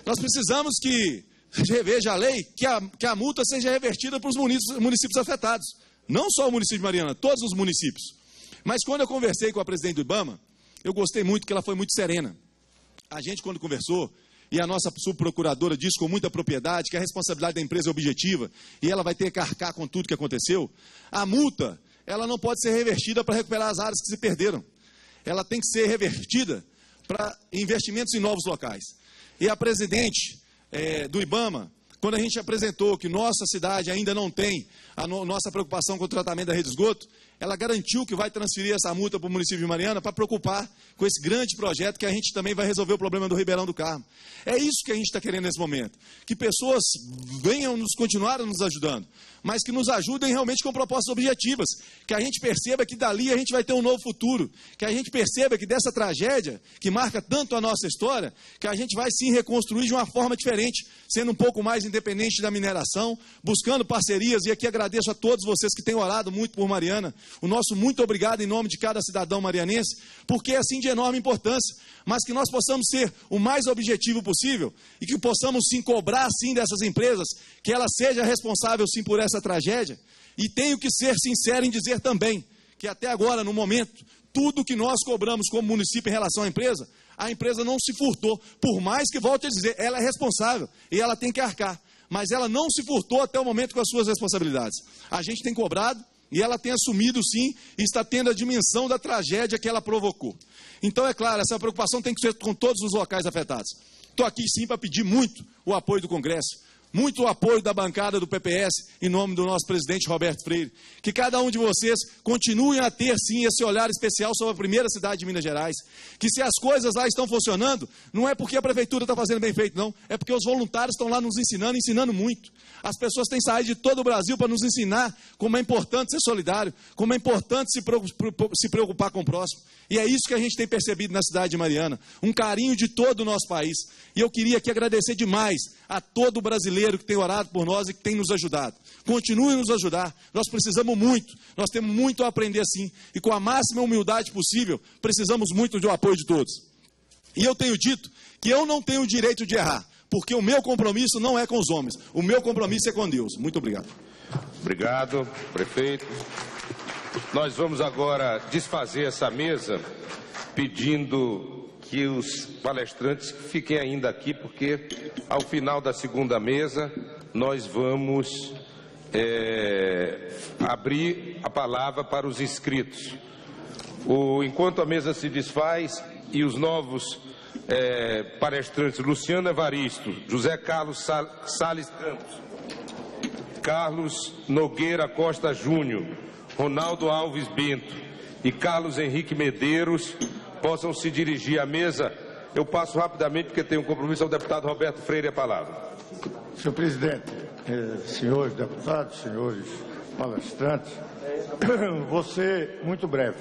Speaker 5: Nós precisamos que reveja a lei, que a, que a multa seja revertida para os municípios, municípios afetados. Não só o município de Mariana, todos os municípios. Mas quando eu conversei com a presidente do IBAMA, eu gostei muito que ela foi muito serena. A gente, quando conversou, e a nossa subprocuradora disse com muita propriedade que a responsabilidade da empresa é objetiva e ela vai ter que arcar com tudo que aconteceu, a multa ela não pode ser revertida para recuperar as áreas que se perderam. Ela tem que ser revertida para investimentos em novos locais. E a presidente é, do IBAMA, quando a gente apresentou que nossa cidade ainda não tem a no, nossa preocupação com o tratamento da rede de esgoto, ela garantiu que vai transferir essa multa para o município de Mariana para preocupar com esse grande projeto que a gente também vai resolver o problema do Ribeirão do Carmo. É isso que a gente está querendo nesse momento. Que pessoas venham nos continuar nos ajudando, mas que nos ajudem realmente com propostas objetivas. Que a gente perceba que dali a gente vai ter um novo futuro. Que a gente perceba que dessa tragédia, que marca tanto a nossa história, que a gente vai sim reconstruir de uma forma diferente, sendo um pouco mais independente da mineração, buscando parcerias. E aqui agradeço a todos vocês que têm orado muito por Mariana o nosso muito obrigado em nome de cada cidadão marianense, porque é assim de enorme importância, mas que nós possamos ser o mais objetivo possível e que possamos sim cobrar sim dessas empresas, que ela seja responsável sim por essa tragédia. E tenho que ser sincero em dizer também que até agora, no momento, tudo que nós cobramos como município em relação à empresa, a empresa não se furtou, por mais que volte a dizer, ela é responsável e ela tem que arcar. Mas ela não se furtou até o momento com as suas responsabilidades. A gente tem cobrado, e ela tem assumido sim e está tendo a dimensão da tragédia que ela provocou. Então, é claro, essa preocupação tem que ser com todos os locais afetados. Estou aqui sim para pedir muito o apoio do Congresso muito apoio da bancada do PPS, em nome do nosso presidente Roberto Freire. Que cada um de vocês continue a ter, sim, esse olhar especial sobre a primeira cidade de Minas Gerais. Que se as coisas lá estão funcionando, não é porque a prefeitura está fazendo bem feito, não. É porque os voluntários estão lá nos ensinando, ensinando muito. As pessoas têm saído de todo o Brasil para nos ensinar como é importante ser solidário, como é importante se preocupar com o próximo. E é isso que a gente tem percebido na cidade de Mariana. Um carinho de todo o nosso país. E eu queria aqui agradecer demais a todo brasileiro que tem orado por nós e que tem nos ajudado. Continue nos ajudar. Nós precisamos muito. Nós temos muito a aprender sim. E com a máxima humildade possível, precisamos muito do apoio de todos. E eu tenho dito que eu não tenho o direito de errar, porque o meu compromisso não é com os homens. O meu compromisso é com Deus. Muito obrigado.
Speaker 2: Obrigado, prefeito. Nós vamos agora desfazer essa mesa pedindo que os palestrantes fiquem ainda aqui, porque ao final da segunda mesa nós vamos é, abrir a palavra para os inscritos. O, enquanto a mesa se desfaz e os novos é, palestrantes, Luciano Evaristo, José Carlos Salles Campos, Carlos Nogueira Costa Júnior, Ronaldo Alves Bento e Carlos Henrique Medeiros possam se dirigir à mesa. Eu passo rapidamente, porque tenho um compromisso ao deputado Roberto Freire a palavra.
Speaker 6: Senhor presidente, eh, senhores deputados, senhores palestrantes, ser muito breve.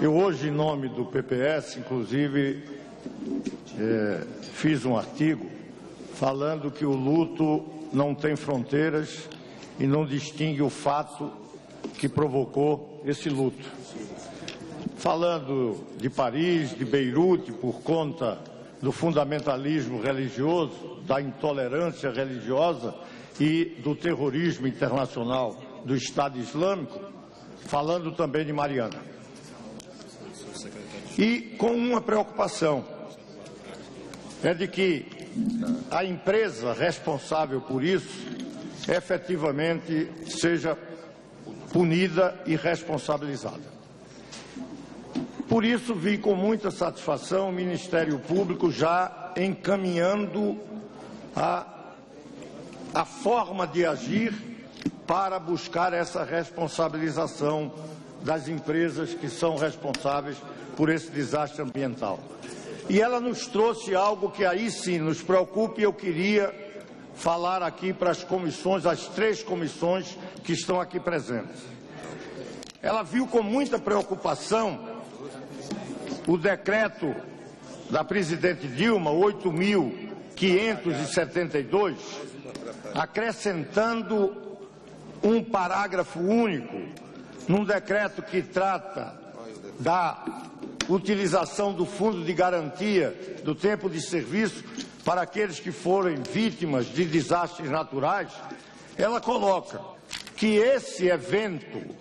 Speaker 6: Eu hoje, em nome do PPS, inclusive, eh, fiz um artigo falando que o luto não tem fronteiras e não distingue o fato que provocou esse luto falando de Paris, de Beirute, por conta do fundamentalismo religioso, da intolerância religiosa e do terrorismo internacional do Estado Islâmico, falando também de Mariana. E com uma preocupação, é de que a empresa responsável por isso efetivamente seja punida e responsabilizada. Por isso, vi com muita satisfação o Ministério Público já encaminhando a, a forma de agir para buscar essa responsabilização das empresas que são responsáveis por esse desastre ambiental. E ela nos trouxe algo que aí sim nos preocupa e eu queria falar aqui para as comissões, as três comissões que estão aqui presentes. Ela viu com muita preocupação o decreto da presidente Dilma 8.572, acrescentando um parágrafo único num decreto que trata da utilização do fundo de garantia do tempo de serviço para aqueles que forem vítimas de desastres naturais, ela coloca que esse evento,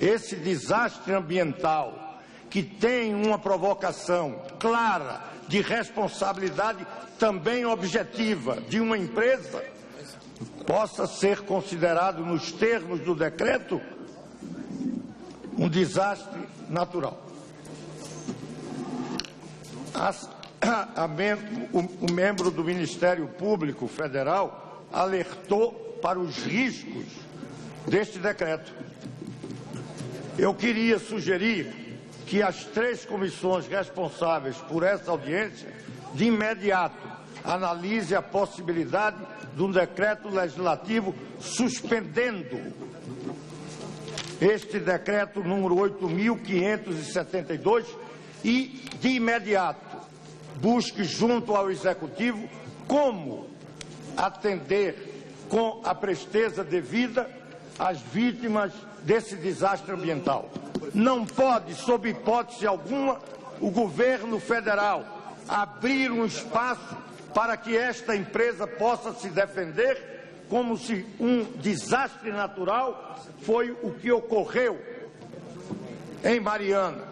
Speaker 6: esse desastre ambiental, que tem uma provocação clara de responsabilidade também objetiva de uma empresa, possa ser considerado, nos termos do decreto, um desastre natural. As, a, o, o membro do Ministério Público Federal alertou para os riscos deste decreto. Eu queria sugerir que as três comissões responsáveis por essa audiência, de imediato, analise a possibilidade de um decreto legislativo suspendendo este decreto número 8.572 e, de imediato, busque junto ao Executivo como atender com a presteza devida as vítimas desse desastre ambiental. Não pode, sob hipótese alguma, o governo federal abrir um espaço para que esta empresa possa se defender como se um desastre natural foi o que ocorreu em Mariana.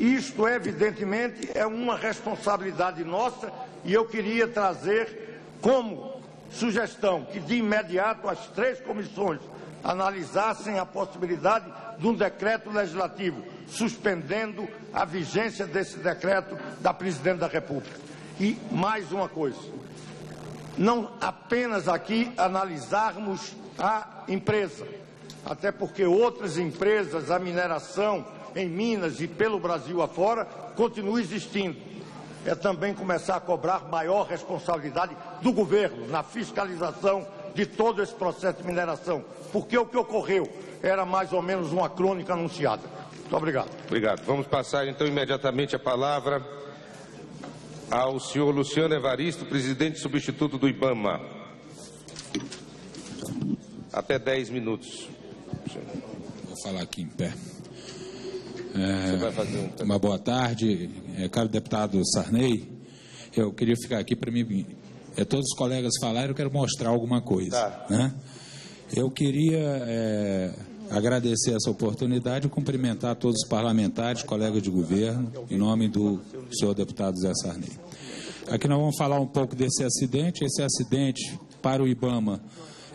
Speaker 6: Isto, evidentemente, é uma responsabilidade nossa e eu queria trazer como sugestão que, de imediato, as três comissões analisassem a possibilidade de um decreto legislativo suspendendo a vigência desse decreto da Presidente da República. E mais uma coisa não apenas aqui analisarmos a empresa, até porque outras empresas, a mineração em Minas e pelo Brasil afora, continua existindo. É também começar a cobrar maior responsabilidade do governo na fiscalização de todo esse processo de mineração, porque o que ocorreu era mais ou menos uma crônica anunciada. Muito obrigado.
Speaker 2: Obrigado. Vamos passar então imediatamente a palavra ao senhor Luciano Evaristo, presidente substituto do IBAMA. Até 10 minutos.
Speaker 7: Vou falar aqui em pé. É, um... Uma boa tarde, é, caro deputado Sarney. Eu queria ficar aqui para mim. É, todos os colegas falaram, eu quero mostrar alguma coisa. Tá. Né? Eu queria é, agradecer essa oportunidade e cumprimentar todos os parlamentares, colegas de governo, em nome do senhor deputado Zé Sarney. Aqui nós vamos falar um pouco desse acidente. Esse acidente, para o IBAMA,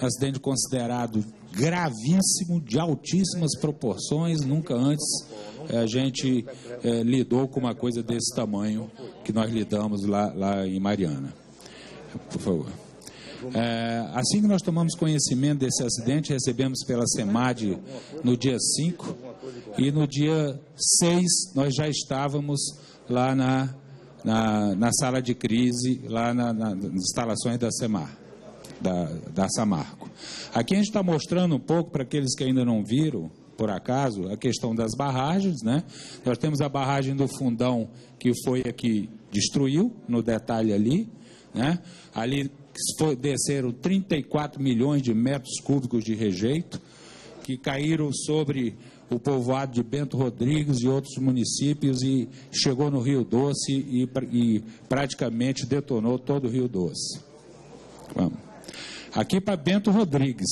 Speaker 7: é acidente considerado gravíssimo, de altíssimas proporções. Nunca antes eh, a gente é, lidou com uma coisa desse tamanho que nós lidamos lá, lá em Mariana. Por favor. É, assim que nós tomamos conhecimento desse acidente, recebemos pela SEMAD no dia 5 e no dia 6 nós já estávamos lá na, na, na sala de crise, lá na, na, nas instalações da SEMAR, da, da Samarco. Aqui a gente está mostrando um pouco para aqueles que ainda não viram, por acaso, a questão das barragens, né? Nós temos a barragem do Fundão que foi aqui destruiu, no detalhe ali, né? Ali foi, desceram 34 milhões de metros cúbicos de rejeito, que caíram sobre o povoado de Bento Rodrigues e outros municípios e chegou no Rio Doce e, e praticamente detonou todo o Rio Doce. Vamos. Aqui para Bento Rodrigues.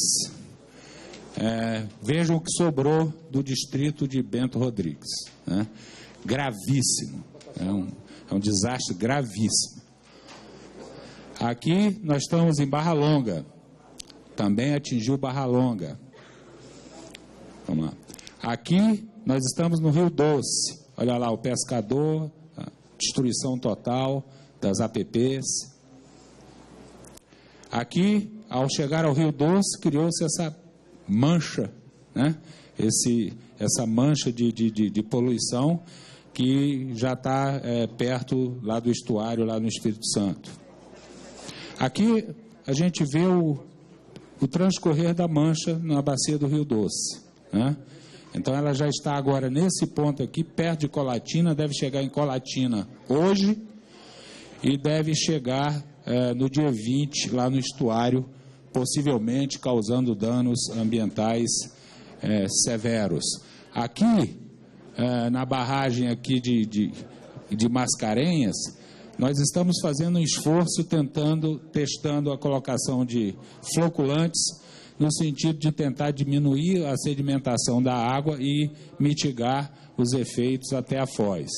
Speaker 7: É, vejam o que sobrou do distrito de Bento Rodrigues. Né? Gravíssimo. É um, é um desastre gravíssimo. Aqui nós estamos em Barra Longa. Também atingiu Barra Longa. Vamos lá. Aqui nós estamos no Rio Doce. Olha lá o pescador, destruição total das APPs. Aqui, ao chegar ao Rio Doce, criou-se essa mancha, né? Esse, essa mancha de, de, de, de poluição que já está é, perto lá do estuário, lá no Espírito Santo. Aqui a gente vê o, o transcorrer da mancha na bacia do Rio Doce. Né? Então ela já está agora nesse ponto aqui, perto de Colatina, deve chegar em Colatina hoje e deve chegar é, no dia 20 lá no estuário, possivelmente causando danos ambientais é, severos. Aqui é, na barragem aqui de, de, de Mascarenhas, nós estamos fazendo um esforço tentando, testando a colocação de floculantes no sentido de tentar diminuir a sedimentação da água e mitigar os efeitos até a foz.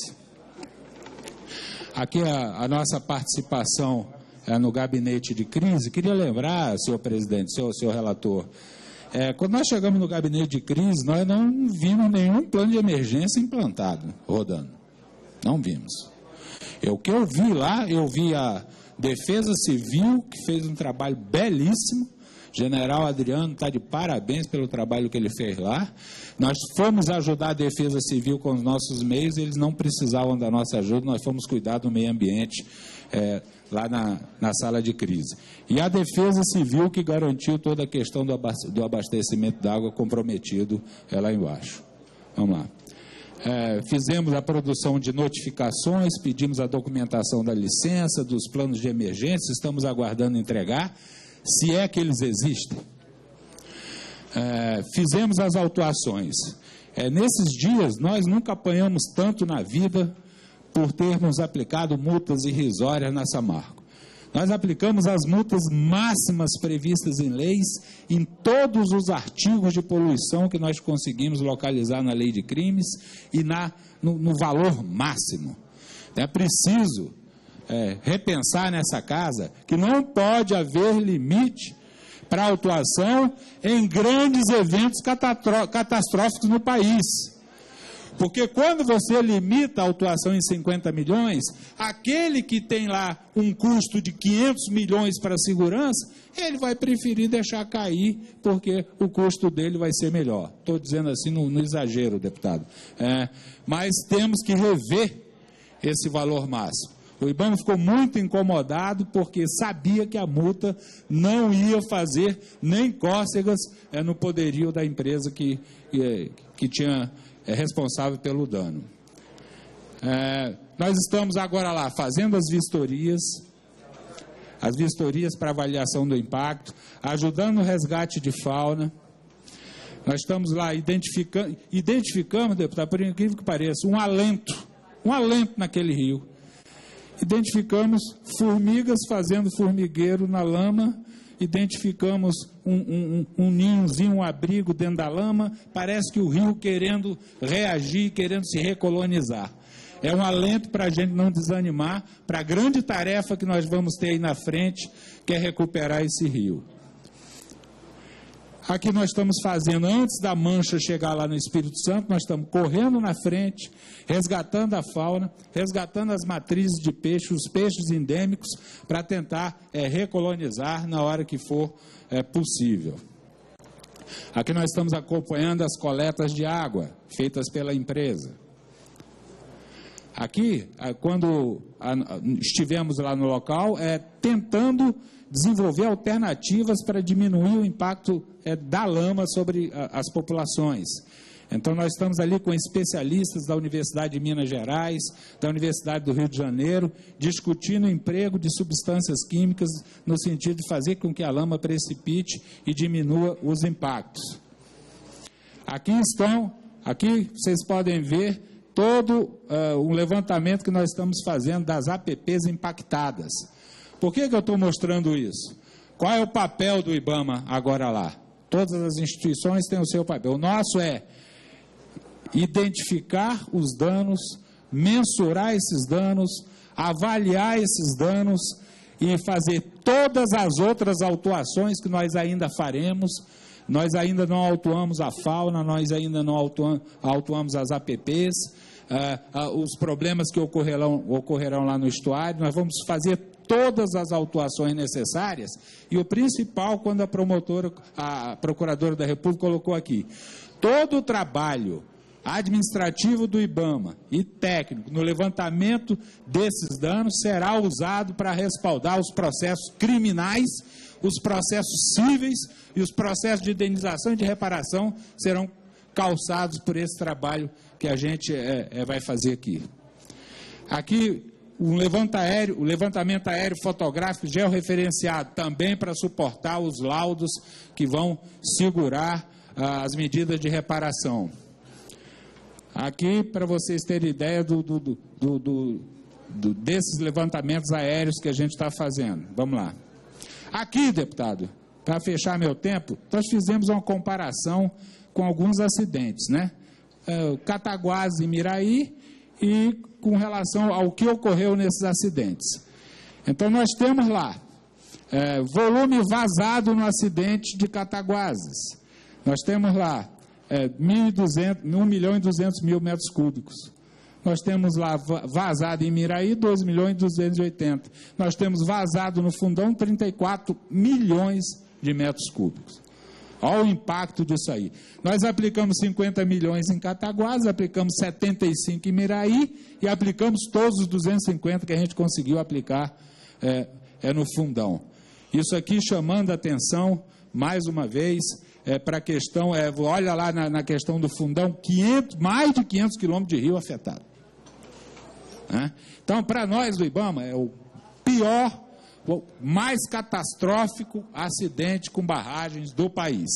Speaker 7: Aqui a, a nossa participação no gabinete de crise. Queria lembrar, senhor presidente, senhor, senhor relator, é, quando nós chegamos no gabinete de crise, nós não vimos nenhum plano de emergência implantado, rodando. Não vimos. Eu, o que eu vi lá, eu vi a Defesa Civil, que fez um trabalho belíssimo, General Adriano está de parabéns pelo trabalho que ele fez lá. Nós fomos ajudar a Defesa Civil com os nossos meios, eles não precisavam da nossa ajuda, nós fomos cuidar do meio ambiente é, lá na, na sala de crise. E a Defesa Civil que garantiu toda a questão do abastecimento d'água comprometido é lá embaixo. Vamos lá. É, fizemos a produção de notificações, pedimos a documentação da licença, dos planos de emergência, estamos aguardando entregar se é que eles existem. É, fizemos as autuações. É, nesses dias, nós nunca apanhamos tanto na vida por termos aplicado multas irrisórias na Samarco. Nós aplicamos as multas máximas previstas em leis em todos os artigos de poluição que nós conseguimos localizar na lei de crimes e na, no, no valor máximo. É preciso é, repensar nessa casa que não pode haver limite para autuação em grandes eventos catastróficos no país. Porque quando você limita a autuação em 50 milhões, aquele que tem lá um custo de 500 milhões para segurança, ele vai preferir deixar cair, porque o custo dele vai ser melhor. Estou dizendo assim no, no exagero, deputado. É, mas temos que rever esse valor máximo. O IBAMA ficou muito incomodado porque sabia que a multa não ia fazer nem cócegas é, no poderio da empresa que, que, que tinha é responsável pelo dano. É, nós estamos agora lá fazendo as vistorias, as vistorias para avaliação do impacto, ajudando no resgate de fauna. Nós estamos lá identificando, identificamos, deputado, por incrível que pareça, um alento, um alento naquele rio identificamos formigas fazendo formigueiro na lama, identificamos um, um, um, ninhozinho, um abrigo dentro da lama, parece que o rio querendo reagir, querendo se recolonizar. É um alento para a gente não desanimar para a grande tarefa que nós vamos ter aí na frente, que é recuperar esse rio. Aqui nós estamos fazendo, antes da mancha chegar lá no Espírito Santo, nós estamos correndo na frente, resgatando a fauna, resgatando as matrizes de peixe, os peixes endêmicos, para tentar é, recolonizar na hora que for é, possível. Aqui nós estamos acompanhando as coletas de água feitas pela empresa. Aqui, quando estivemos lá no local, é tentando desenvolver alternativas para diminuir o impacto é, da lama sobre a, as populações. Então, nós estamos ali com especialistas da Universidade de Minas Gerais, da Universidade do Rio de Janeiro, discutindo o emprego de substâncias químicas no sentido de fazer com que a lama precipite e diminua os impactos. Aqui estão, aqui vocês podem ver todo uh, levantamento que nós estamos fazendo das APPs impactadas. Por que, que eu estou mostrando isso? Qual é o papel do IBAMA agora lá? Todas as instituições têm o seu papel. O nosso é identificar os danos, mensurar esses danos, avaliar esses danos e fazer todas as outras autuações que nós ainda faremos. Nós ainda não autuamos a fauna, nós ainda não autuamos as APPs, ah, ah, os problemas que ocorrerão, ocorrerão lá no estuário. Nós vamos fazer todas as autuações necessárias e o principal, quando a promotora, a procuradora da República colocou aqui, todo o trabalho administrativo do IBAMA e técnico no levantamento desses danos será usado para respaldar os processos criminais, os processos cíveis e os processos de indenização e de reparação serão calçados por esse trabalho que a gente é, é, vai fazer aqui. Aqui um levanta o levantamento aéreo fotográfico georreferenciado também para suportar os laudos que vão segurar ah, as medidas de reparação. Aqui, para vocês terem ideia do, do, do, do, desses levantamentos aéreos que a gente está fazendo. Vamos lá. Aqui, deputado, para fechar meu tempo, nós fizemos uma comparação com alguns acidentes, né? É, Cataguases e Miraí e com relação ao que ocorreu nesses acidentes. Então, nós temos lá é, volume vazado no acidente de Cataguases. Nós temos lá é, 1.200, 1 milhão e 200 mil metros cúbicos. Nós temos lá vazado em Miraí 2 milhões e 280. Nós temos vazado no fundão 34 milhões de metros cúbicos. Olha o impacto disso aí. Nós aplicamos 50 milhões em Cataguás, aplicamos 75 em Miraí e aplicamos todos os 250 que a gente conseguiu aplicar é, é no fundão. Isso aqui chamando a atenção, mais uma vez, é, para a questão, é, olha lá na, na questão do fundão, 500, mais de 500 quilômetros de rio afetado. Né? Então, para nós do IBAMA, é o pior, o mais catastrófico acidente com barragens do país.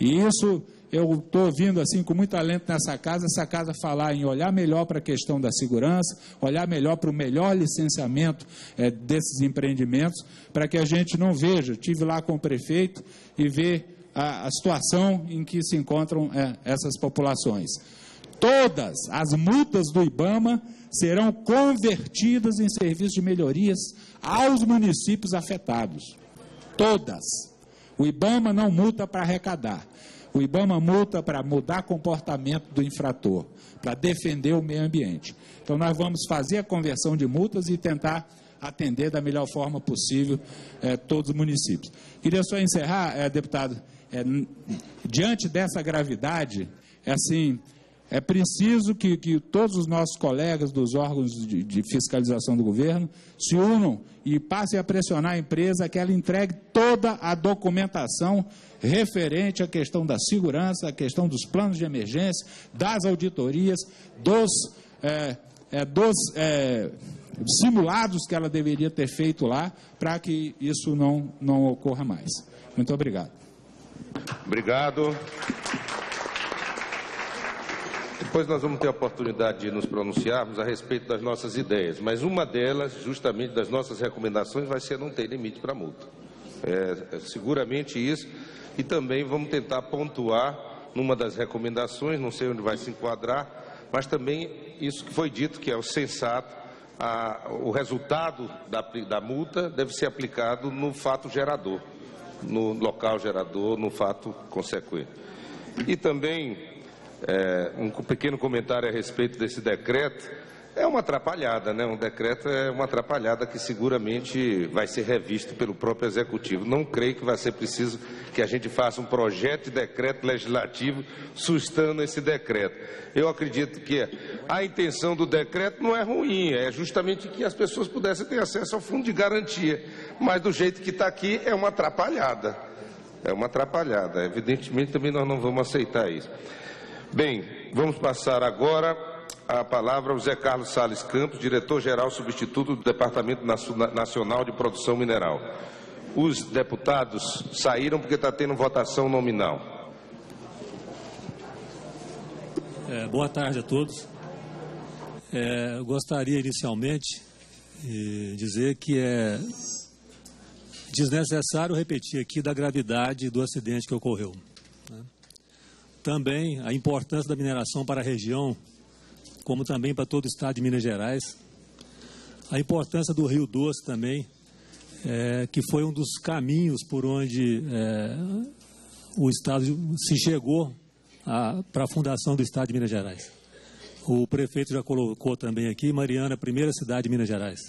Speaker 7: E isso eu estou ouvindo assim com muito alento nessa casa, essa casa falar em olhar melhor para a questão da segurança, olhar melhor para o melhor licenciamento é, desses empreendimentos, para que a gente não veja, tive lá com o prefeito e ver a, a situação em que se encontram é, essas populações. Todas as multas do IBAMA serão convertidas em serviços de melhorias aos municípios afetados. Todas. O IBAMA não multa para arrecadar. O IBAMA multa para mudar comportamento do infrator, para defender o meio ambiente. Então, nós vamos fazer a conversão de multas e tentar atender da melhor forma possível é, todos os municípios. Queria só encerrar, é, deputado, é, diante dessa gravidade, é assim, é preciso que, que, todos os nossos colegas dos órgãos de, de, fiscalização do governo se unam e passem a pressionar a empresa que ela entregue toda a documentação referente à questão da segurança, à questão dos planos de emergência, das auditorias, dos, é, é, dos é, simulados que ela deveria ter feito lá, para que isso não, não ocorra mais. Muito obrigado.
Speaker 2: Obrigado. Depois nós vamos ter a oportunidade de nos pronunciarmos a respeito das nossas ideias, mas uma delas, justamente das nossas recomendações, vai ser não ter limite para multa. É, é, seguramente isso, e também vamos tentar pontuar numa das recomendações, não sei onde vai se enquadrar, mas também isso que foi dito, que é o sensato, a, o resultado da, da multa deve ser aplicado no fato gerador no local gerador, no fato consequente. E também é, um pequeno comentário a respeito desse decreto. É uma atrapalhada, né? Um decreto é uma atrapalhada que seguramente vai ser revisto pelo próprio Executivo. Não creio que vai ser preciso que a gente faça um projeto de decreto legislativo sustando esse decreto. Eu acredito que a intenção do decreto não é ruim, é justamente que as pessoas pudessem ter acesso ao fundo de garantia. Mas do jeito que está aqui, é uma atrapalhada. É uma atrapalhada. Evidentemente, também nós não vamos aceitar isso. Bem, vamos passar agora a palavra ao Zé Carlos Sales Campos, diretor-geral substituto do Departamento Nacional de Produção Mineral. Os deputados saíram porque está tendo votação nominal.
Speaker 8: É, boa tarde a todos. É, gostaria inicialmente de dizer que é desnecessário repetir aqui da gravidade do acidente que ocorreu. Também a importância da mineração para a região, como também para todo o estado de Minas Gerais. A importância do Rio Doce também, é, que foi um dos caminhos por onde é, o estado se chegou para a fundação do estado de Minas Gerais. O prefeito já colocou também aqui, Mariana, primeira cidade de Minas Gerais.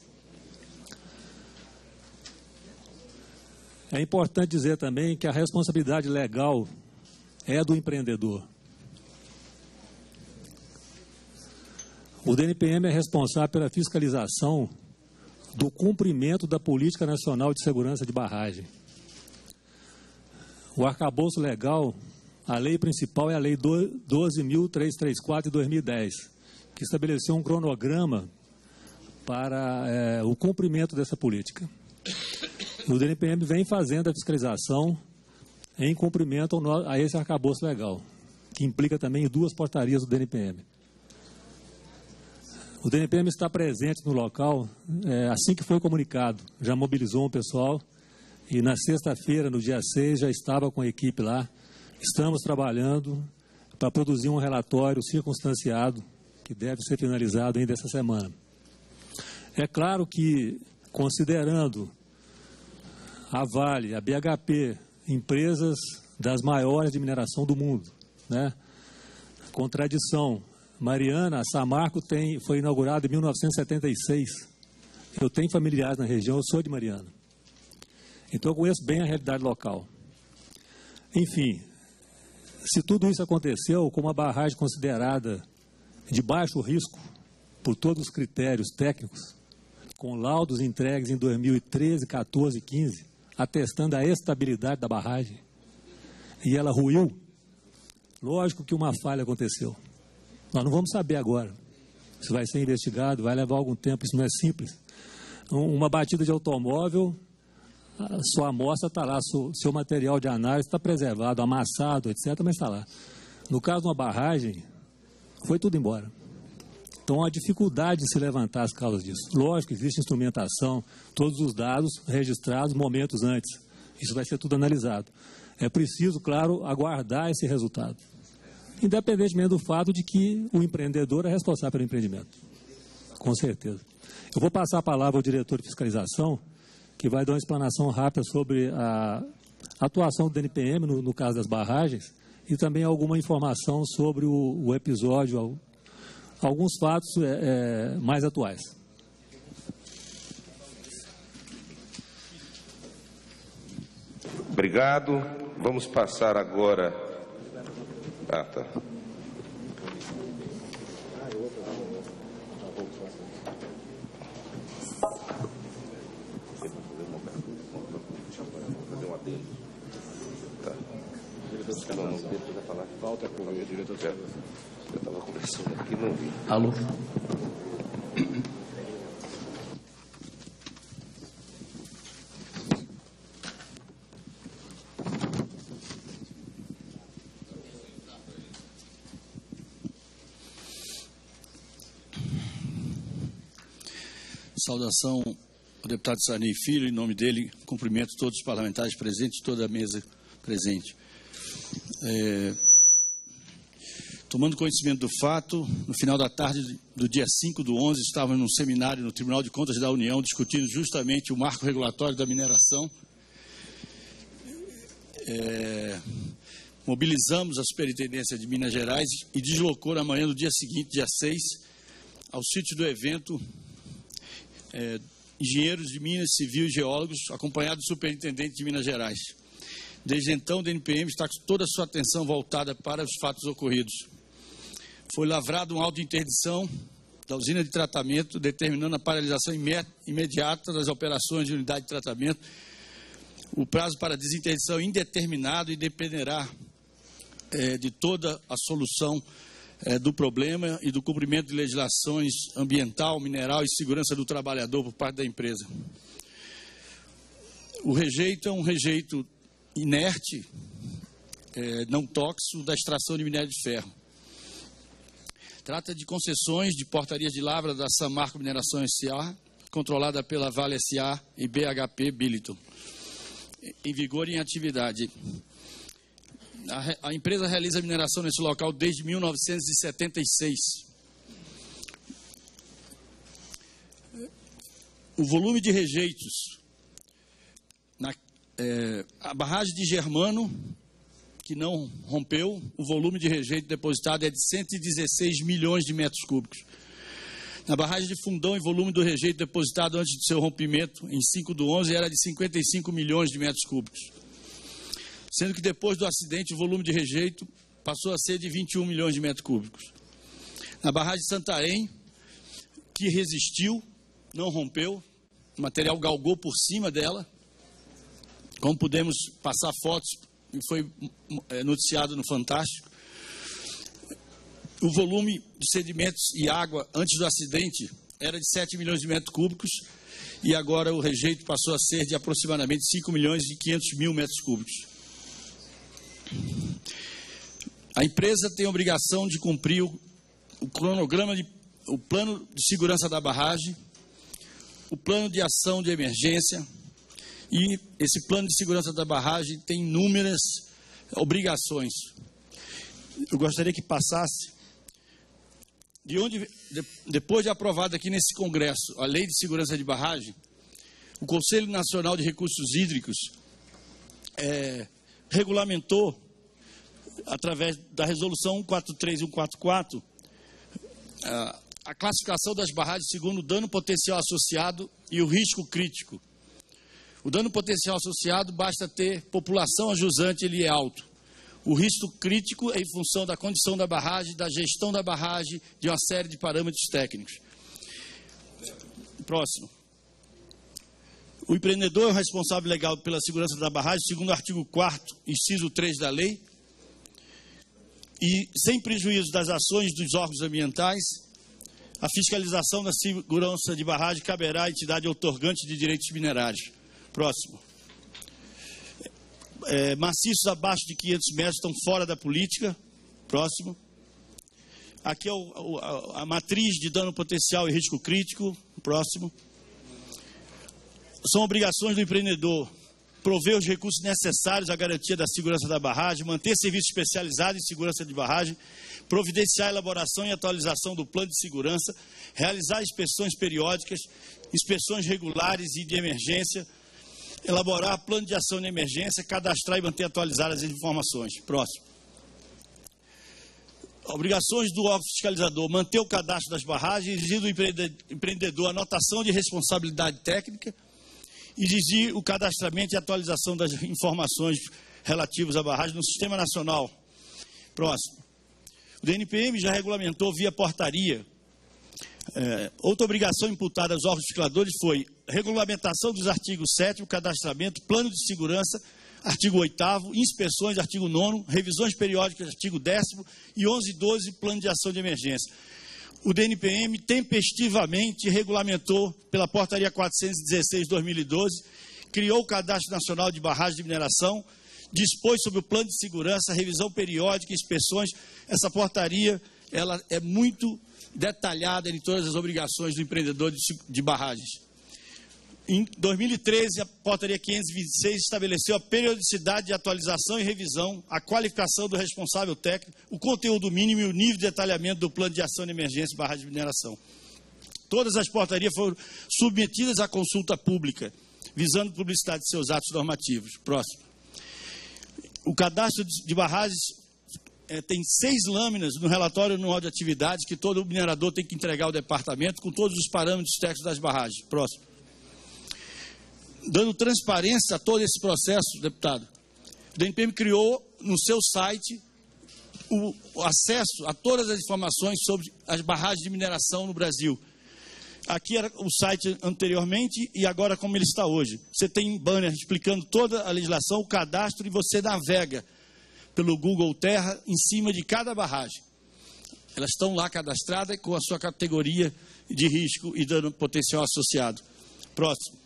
Speaker 8: É importante dizer também que a responsabilidade legal é do empreendedor. O DNPM é responsável pela fiscalização do cumprimento da Política Nacional de Segurança de Barragem. O arcabouço legal, a lei principal é a Lei 12.334 de 2010, que estabeleceu um cronograma para é, o cumprimento dessa política. O DNPM vem fazendo a fiscalização em cumprimento a esse arcabouço legal, que implica também duas portarias do DNPM. O DNPM está presente no local é, assim que foi comunicado. Já mobilizou um pessoal e na sexta-feira, no dia 6, já estava com a equipe lá. Estamos trabalhando para produzir um relatório circunstanciado que deve ser finalizado ainda essa semana. É claro que, considerando a Vale, a BHP, empresas das maiores de mineração do mundo, né? Contradição, Mariana, Samarco tem, foi inaugurado em 1976. Eu tenho familiares na região, eu sou de Mariana. Então eu conheço bem a realidade local. Enfim, se tudo isso aconteceu com uma barragem considerada de baixo risco por todos os critérios técnicos, com laudos entregues em 2013, 14 e 15, atestando a estabilidade da barragem, e ela ruiu, lógico que uma falha aconteceu. Nós não vamos saber agora. Isso vai ser investigado, vai levar algum tempo, isso não é simples. Uma batida de automóvel, sua amostra está lá, seu, material de análise está preservado, amassado, etc., mas está lá. No caso de uma barragem, foi tudo embora. Então, há dificuldade de se levantar as causas disso. Lógico, existe instrumentação, todos os dados registrados momentos antes. Isso vai ser tudo analisado. É preciso, claro, aguardar esse resultado independentemente do fato de que o empreendedor é responsável pelo empreendimento. Com certeza. Eu vou passar a palavra ao diretor de fiscalização, que vai dar uma explanação rápida sobre a atuação do DNPM no, no caso das barragens e também alguma informação sobre o, o episódio, alguns fatos é, é, mais atuais.
Speaker 2: Obrigado. Vamos passar agora ah, tá. Falta por o diretor. Eu estava conversando aqui não vi.
Speaker 9: Alô? Saudação ao deputado Sarney Filho, em nome dele, cumprimento todos os parlamentares presentes, toda a mesa presente. É, tomando conhecimento do fato, no final da tarde do dia 5 do 11, estávamos num seminário no Tribunal de Contas da União discutindo justamente o marco regulatório da mineração. É, mobilizamos a Superintendência de Minas Gerais e deslocou na manhã do dia seguinte, dia 6, ao sítio do evento é, engenheiros de Minas Civil e geólogos, acompanhado do superintendente de Minas Gerais. Desde então, o DNPM está com toda a sua atenção voltada para os fatos ocorridos. Foi lavrado um auto de interdição da usina de tratamento, determinando a paralisação imediata das operações de unidade de tratamento. O prazo para desinterdição é indeterminado e dependerá é, de toda a solução é, do problema e do cumprimento de legislações ambiental, mineral e segurança do trabalhador por parte da empresa. O rejeito é um rejeito inerte, é, não tóxico, da extração de minério de ferro. Trata de concessões de portarias de lavra da Samarco Mineração S.A., controlada pela Vale S.A. e BHP Billiton, em vigor e em atividade a, a empresa realiza mineração nesse local desde 1976. O volume de rejeitos na é, a barragem de Germano, que não rompeu, o volume de rejeito depositado é de 116 milhões de metros cúbicos. Na barragem de Fundão, o volume do rejeito depositado antes do seu rompimento, em 5 do 11, era de 55 milhões de metros cúbicos sendo que depois do acidente o volume de rejeito passou a ser de 21 milhões de metros cúbicos. Na barragem de Santarém, que resistiu, não rompeu, o material galgou por cima dela, como pudemos passar fotos, foi é, noticiado no Fantástico. O volume de sedimentos e água antes do acidente era de 7 milhões de metros cúbicos e agora o rejeito passou a ser de aproximadamente 5 milhões e 500 mil metros cúbicos. A empresa tem a obrigação de cumprir o, o cronograma de o plano de segurança da barragem, o plano de ação de emergência, e esse plano de segurança da barragem tem inúmeras obrigações. Eu gostaria que passasse de onde, depois de aprovada aqui nesse Congresso a Lei de Segurança de Barragem, o Conselho Nacional de Recursos Hídricos é, regulamentou, através da resolução 143 e 144, a, a classificação das barragens segundo o dano potencial associado e o risco crítico. O dano potencial associado basta ter população ajusante, ele é alto. O risco crítico é em função da condição da barragem, da gestão da barragem, de uma série de parâmetros técnicos. Próximo. O empreendedor é o responsável legal pela segurança da barragem, segundo o artigo 4 inciso 3 da lei, e sem prejuízo das ações dos órgãos ambientais, a fiscalização da segurança de barragem caberá à entidade otorgante de direitos minerários. Próximo é, maciços abaixo de 500 metros estão fora da política. Próximo. Aqui é o, a, a, matriz de dano potencial e risco crítico. Próximo. São obrigações do empreendedor prover os recursos necessários à garantia da segurança da barragem, manter serviço especializado em segurança de barragem, providenciar a elaboração e atualização do plano de segurança, realizar inspeções periódicas, inspeções regulares e de emergência, elaborar plano de ação de emergência, cadastrar e manter atualizadas as informações. Próximo. Obrigações do órgão fiscalizador: manter o cadastro das barragens, exigir do empreendedor anotação de responsabilidade técnica, exigir o cadastramento e atualização das informações relativas à barragem no Sistema Nacional. Próximo. O DNPM já regulamentou via portaria é, outra obrigação imputada aos órgãos fiscaladores foi regulamentação dos artigos 7 cadastramento, plano de segurança, artigo 8 inspeções, artigo 9 revisões periódicas, artigo 10 e 11 e 12, plano de ação de emergência. O DNPM tempestivamente regulamentou pela portaria 416 de 2012, criou o Cadastro Nacional de Barragem de Mineração, dispôs sobre o plano de segurança, revisão periódica, inspeções. Essa portaria ela é muito detalhada em todas as obrigações do empreendedor de, de barragens. Em 2013, a portaria 526 estabeleceu a periodicidade de atualização e revisão, a qualificação do responsável técnico, o conteúdo mínimo e o nível de detalhamento do plano de ação de emergência barra de mineração. Todas as portarias foram submetidas à consulta pública, visando publicidade de seus atos normativos. Próximo. O cadastro de barragens é, tem seis lâminas no relatório anual de atividades que todo minerador tem que entregar ao departamento com todos os parâmetros técnicos das barragens. Próximo. Dando transparência a todo esse processo, deputado, o DNPM criou no seu site o, o acesso a todas as informações sobre as barragens de mineração no Brasil. Aqui era o site anteriormente e agora como ele está hoje. Você tem banner explicando toda a legislação, o cadastro e você navega pelo Google Terra em cima de cada barragem. Elas estão lá cadastradas com a sua categoria de risco e dano potencial associado. Próximo.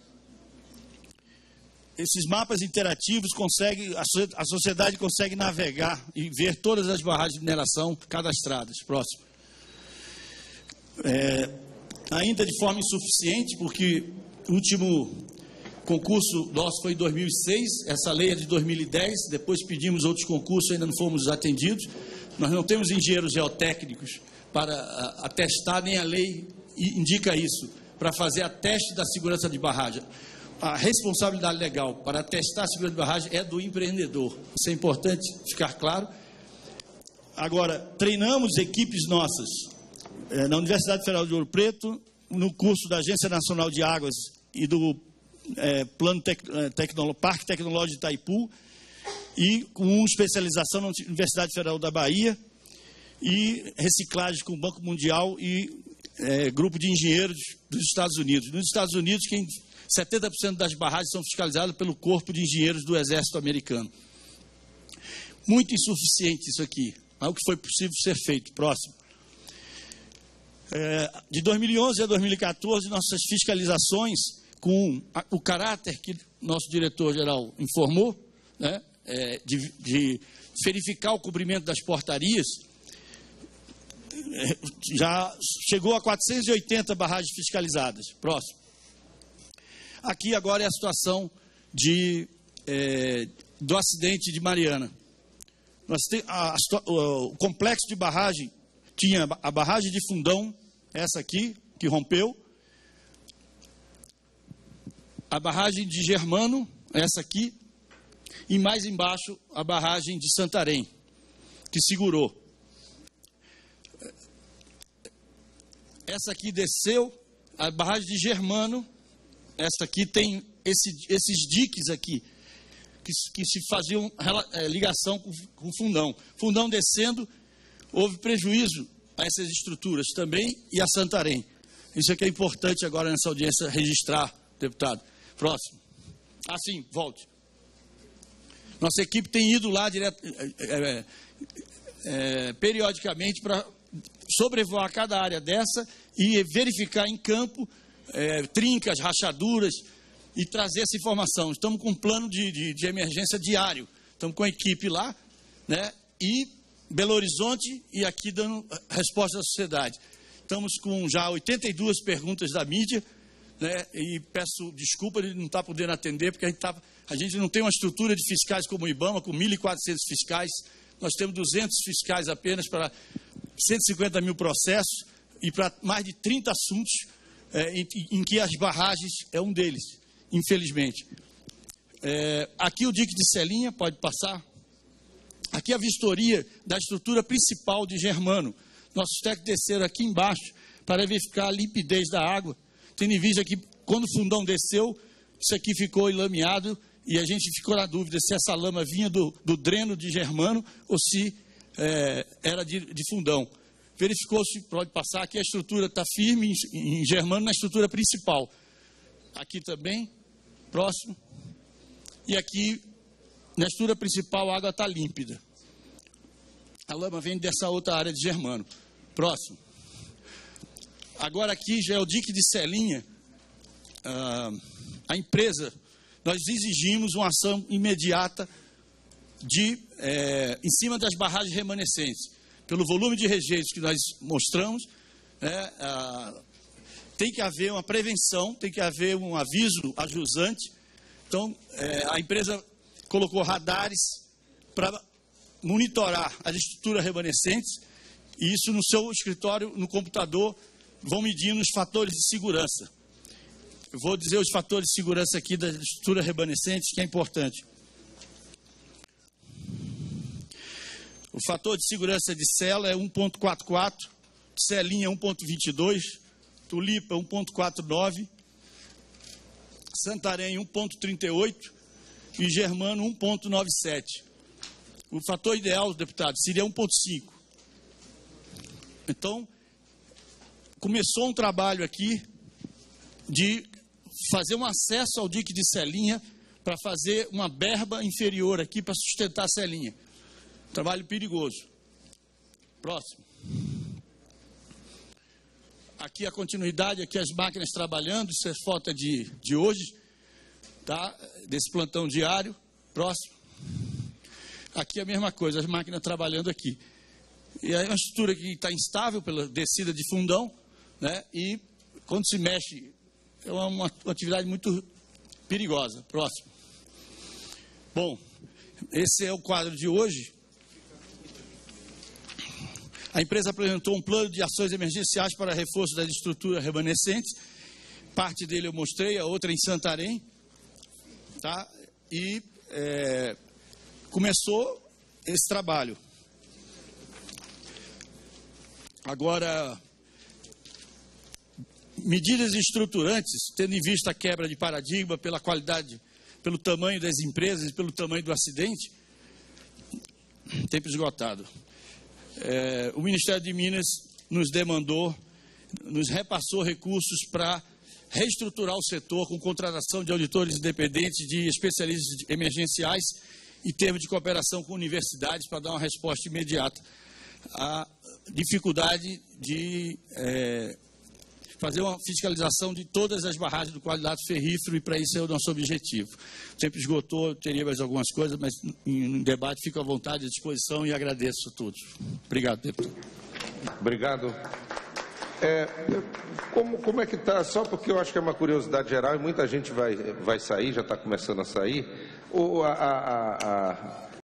Speaker 9: Esses mapas interativos conseguem, a sociedade consegue navegar e ver todas as barragens de mineração cadastradas. Próximo. É, ainda de forma insuficiente, porque último concurso nosso foi em 2006, essa lei é de 2010, depois pedimos outros concursos, ainda não fomos atendidos. Nós não temos engenheiros geotécnicos para atestar, nem a lei indica isso, para fazer a teste da segurança de barragem. A responsabilidade legal para atestar a segurança de barragem é do empreendedor. Isso é importante ficar claro. Agora, treinamos equipes nossas é, na Universidade Federal de Ouro Preto, no curso da Agência Nacional de Águas e do é, Plano Tec, é, Parque Tecnológico de Itaipu e com especialização na Universidade Federal da Bahia e reciclagem com o Banco Mundial e é, grupo de engenheiros dos Estados Unidos. Nos Estados Unidos, quem 70% das barragens são fiscalizadas pelo Corpo de Engenheiros do Exército Americano. Muito insuficiente isso aqui, mas o que foi possível ser feito. Próximo. É, de 2011 a 2014, nossas fiscalizações com o caráter que nosso diretor-geral informou, né, é, de, de, verificar o cumprimento das portarias, é, já chegou a 480 barragens fiscalizadas. Próximo. Aqui agora é a situação de, é, do acidente de Mariana. A, a, o complexo de barragem tinha a barragem de Fundão, essa aqui, que rompeu, a barragem de Germano, essa aqui, e mais embaixo a barragem de Santarém, que segurou. Essa aqui desceu, a barragem de Germano, essa aqui tem esse, esses diques aqui, que, que se faziam é, ligação com, com o fundão. Fundão descendo, houve prejuízo a essas estruturas também e a Santarém. Isso é que é importante agora nessa audiência registrar, deputado. Próximo. Assim, volte. Nossa equipe tem ido lá direto, é, é, é, periodicamente para sobrevoar cada área dessa e verificar em campo é, trincas, rachaduras e trazer essa informação. Estamos com um plano de, de, de emergência diário. Estamos com a equipe lá, né? E Belo Horizonte e aqui dando resposta à sociedade. Estamos com já 82 perguntas da mídia, né? E peço desculpa de não estar podendo atender, porque a gente, tá, a gente não tem uma estrutura de fiscais como o IBAMA, com 1.400 fiscais. Nós temos 200 fiscais apenas para 150 mil processos e para mais de 30 assuntos é, em, em, que as barragens é um deles, infelizmente. É, aqui o dique de Celinha, pode passar. Aqui a vistoria da estrutura principal de Germano. Nossos técnicos desceram aqui embaixo para verificar a limpidez da água, tendo em vista que quando o fundão desceu, isso aqui ficou enlameado e a gente ficou na dúvida se essa lama vinha do, do dreno de Germano ou se é, era de, de fundão. Verificou-se, pode passar, que a estrutura está firme em, em Germano na estrutura principal. Aqui também, próximo. E aqui, na estrutura principal, a água está límpida. A lama vem dessa outra área de Germano. Próximo. Agora aqui já é o dique de Celinha. Ah, a empresa, nós exigimos uma ação imediata de, é, em cima das barragens remanescentes. Pelo volume de rejeitos que nós mostramos, né, ah, tem que haver uma prevenção, tem que haver um aviso ajusante. Então, é, a empresa colocou radares para monitorar as estruturas remanescentes e isso no seu escritório, no computador, vão medindo os fatores de segurança. Eu vou dizer os fatores de segurança aqui das estruturas remanescentes, que é importante. O fator de segurança de cela é 1.44, celinha 1.22, tulipa 1.49, Santarém 1.38 e Germano 1.97. O fator ideal, deputado, seria 1.5. Então, começou um trabalho aqui de fazer um acesso ao dique de Celinha para fazer uma berba inferior aqui para sustentar a Celinha. Trabalho perigoso. Próximo. Aqui a continuidade, aqui as máquinas trabalhando, isso é foto de, de hoje, tá? Desse plantão diário. Próximo. Aqui a mesma coisa, as máquinas trabalhando aqui. E aí uma estrutura que está instável pela descida de fundão, né? E quando se mexe, é uma, uma atividade muito perigosa. Próximo. Bom, esse é o quadro de hoje. A empresa apresentou um plano de ações emergenciais para reforço das estruturas remanescentes. Parte dele eu mostrei, a outra em Santarém. Tá? E é, começou esse trabalho. Agora, medidas estruturantes, tendo em vista a quebra de paradigma pela qualidade, pelo tamanho das empresas e pelo tamanho do acidente, tempo esgotado. É, o Ministério de Minas nos demandou, nos repassou recursos para reestruturar o setor com contratação de auditores independentes, de especialistas emergenciais e termos de cooperação com universidades para dar uma resposta imediata à dificuldade de é, fazer uma fiscalização de todas as barragens do qualidade ferrífero e para isso é o nosso objetivo. Tempo esgotou, teria mais algumas coisas, mas em, debate fico à vontade, à disposição e agradeço a todos. Obrigado, deputado.
Speaker 2: Obrigado. É, como, como é que está? Só porque eu acho que é uma curiosidade geral e muita gente vai, vai sair, já está começando a sair. O, a, a, a,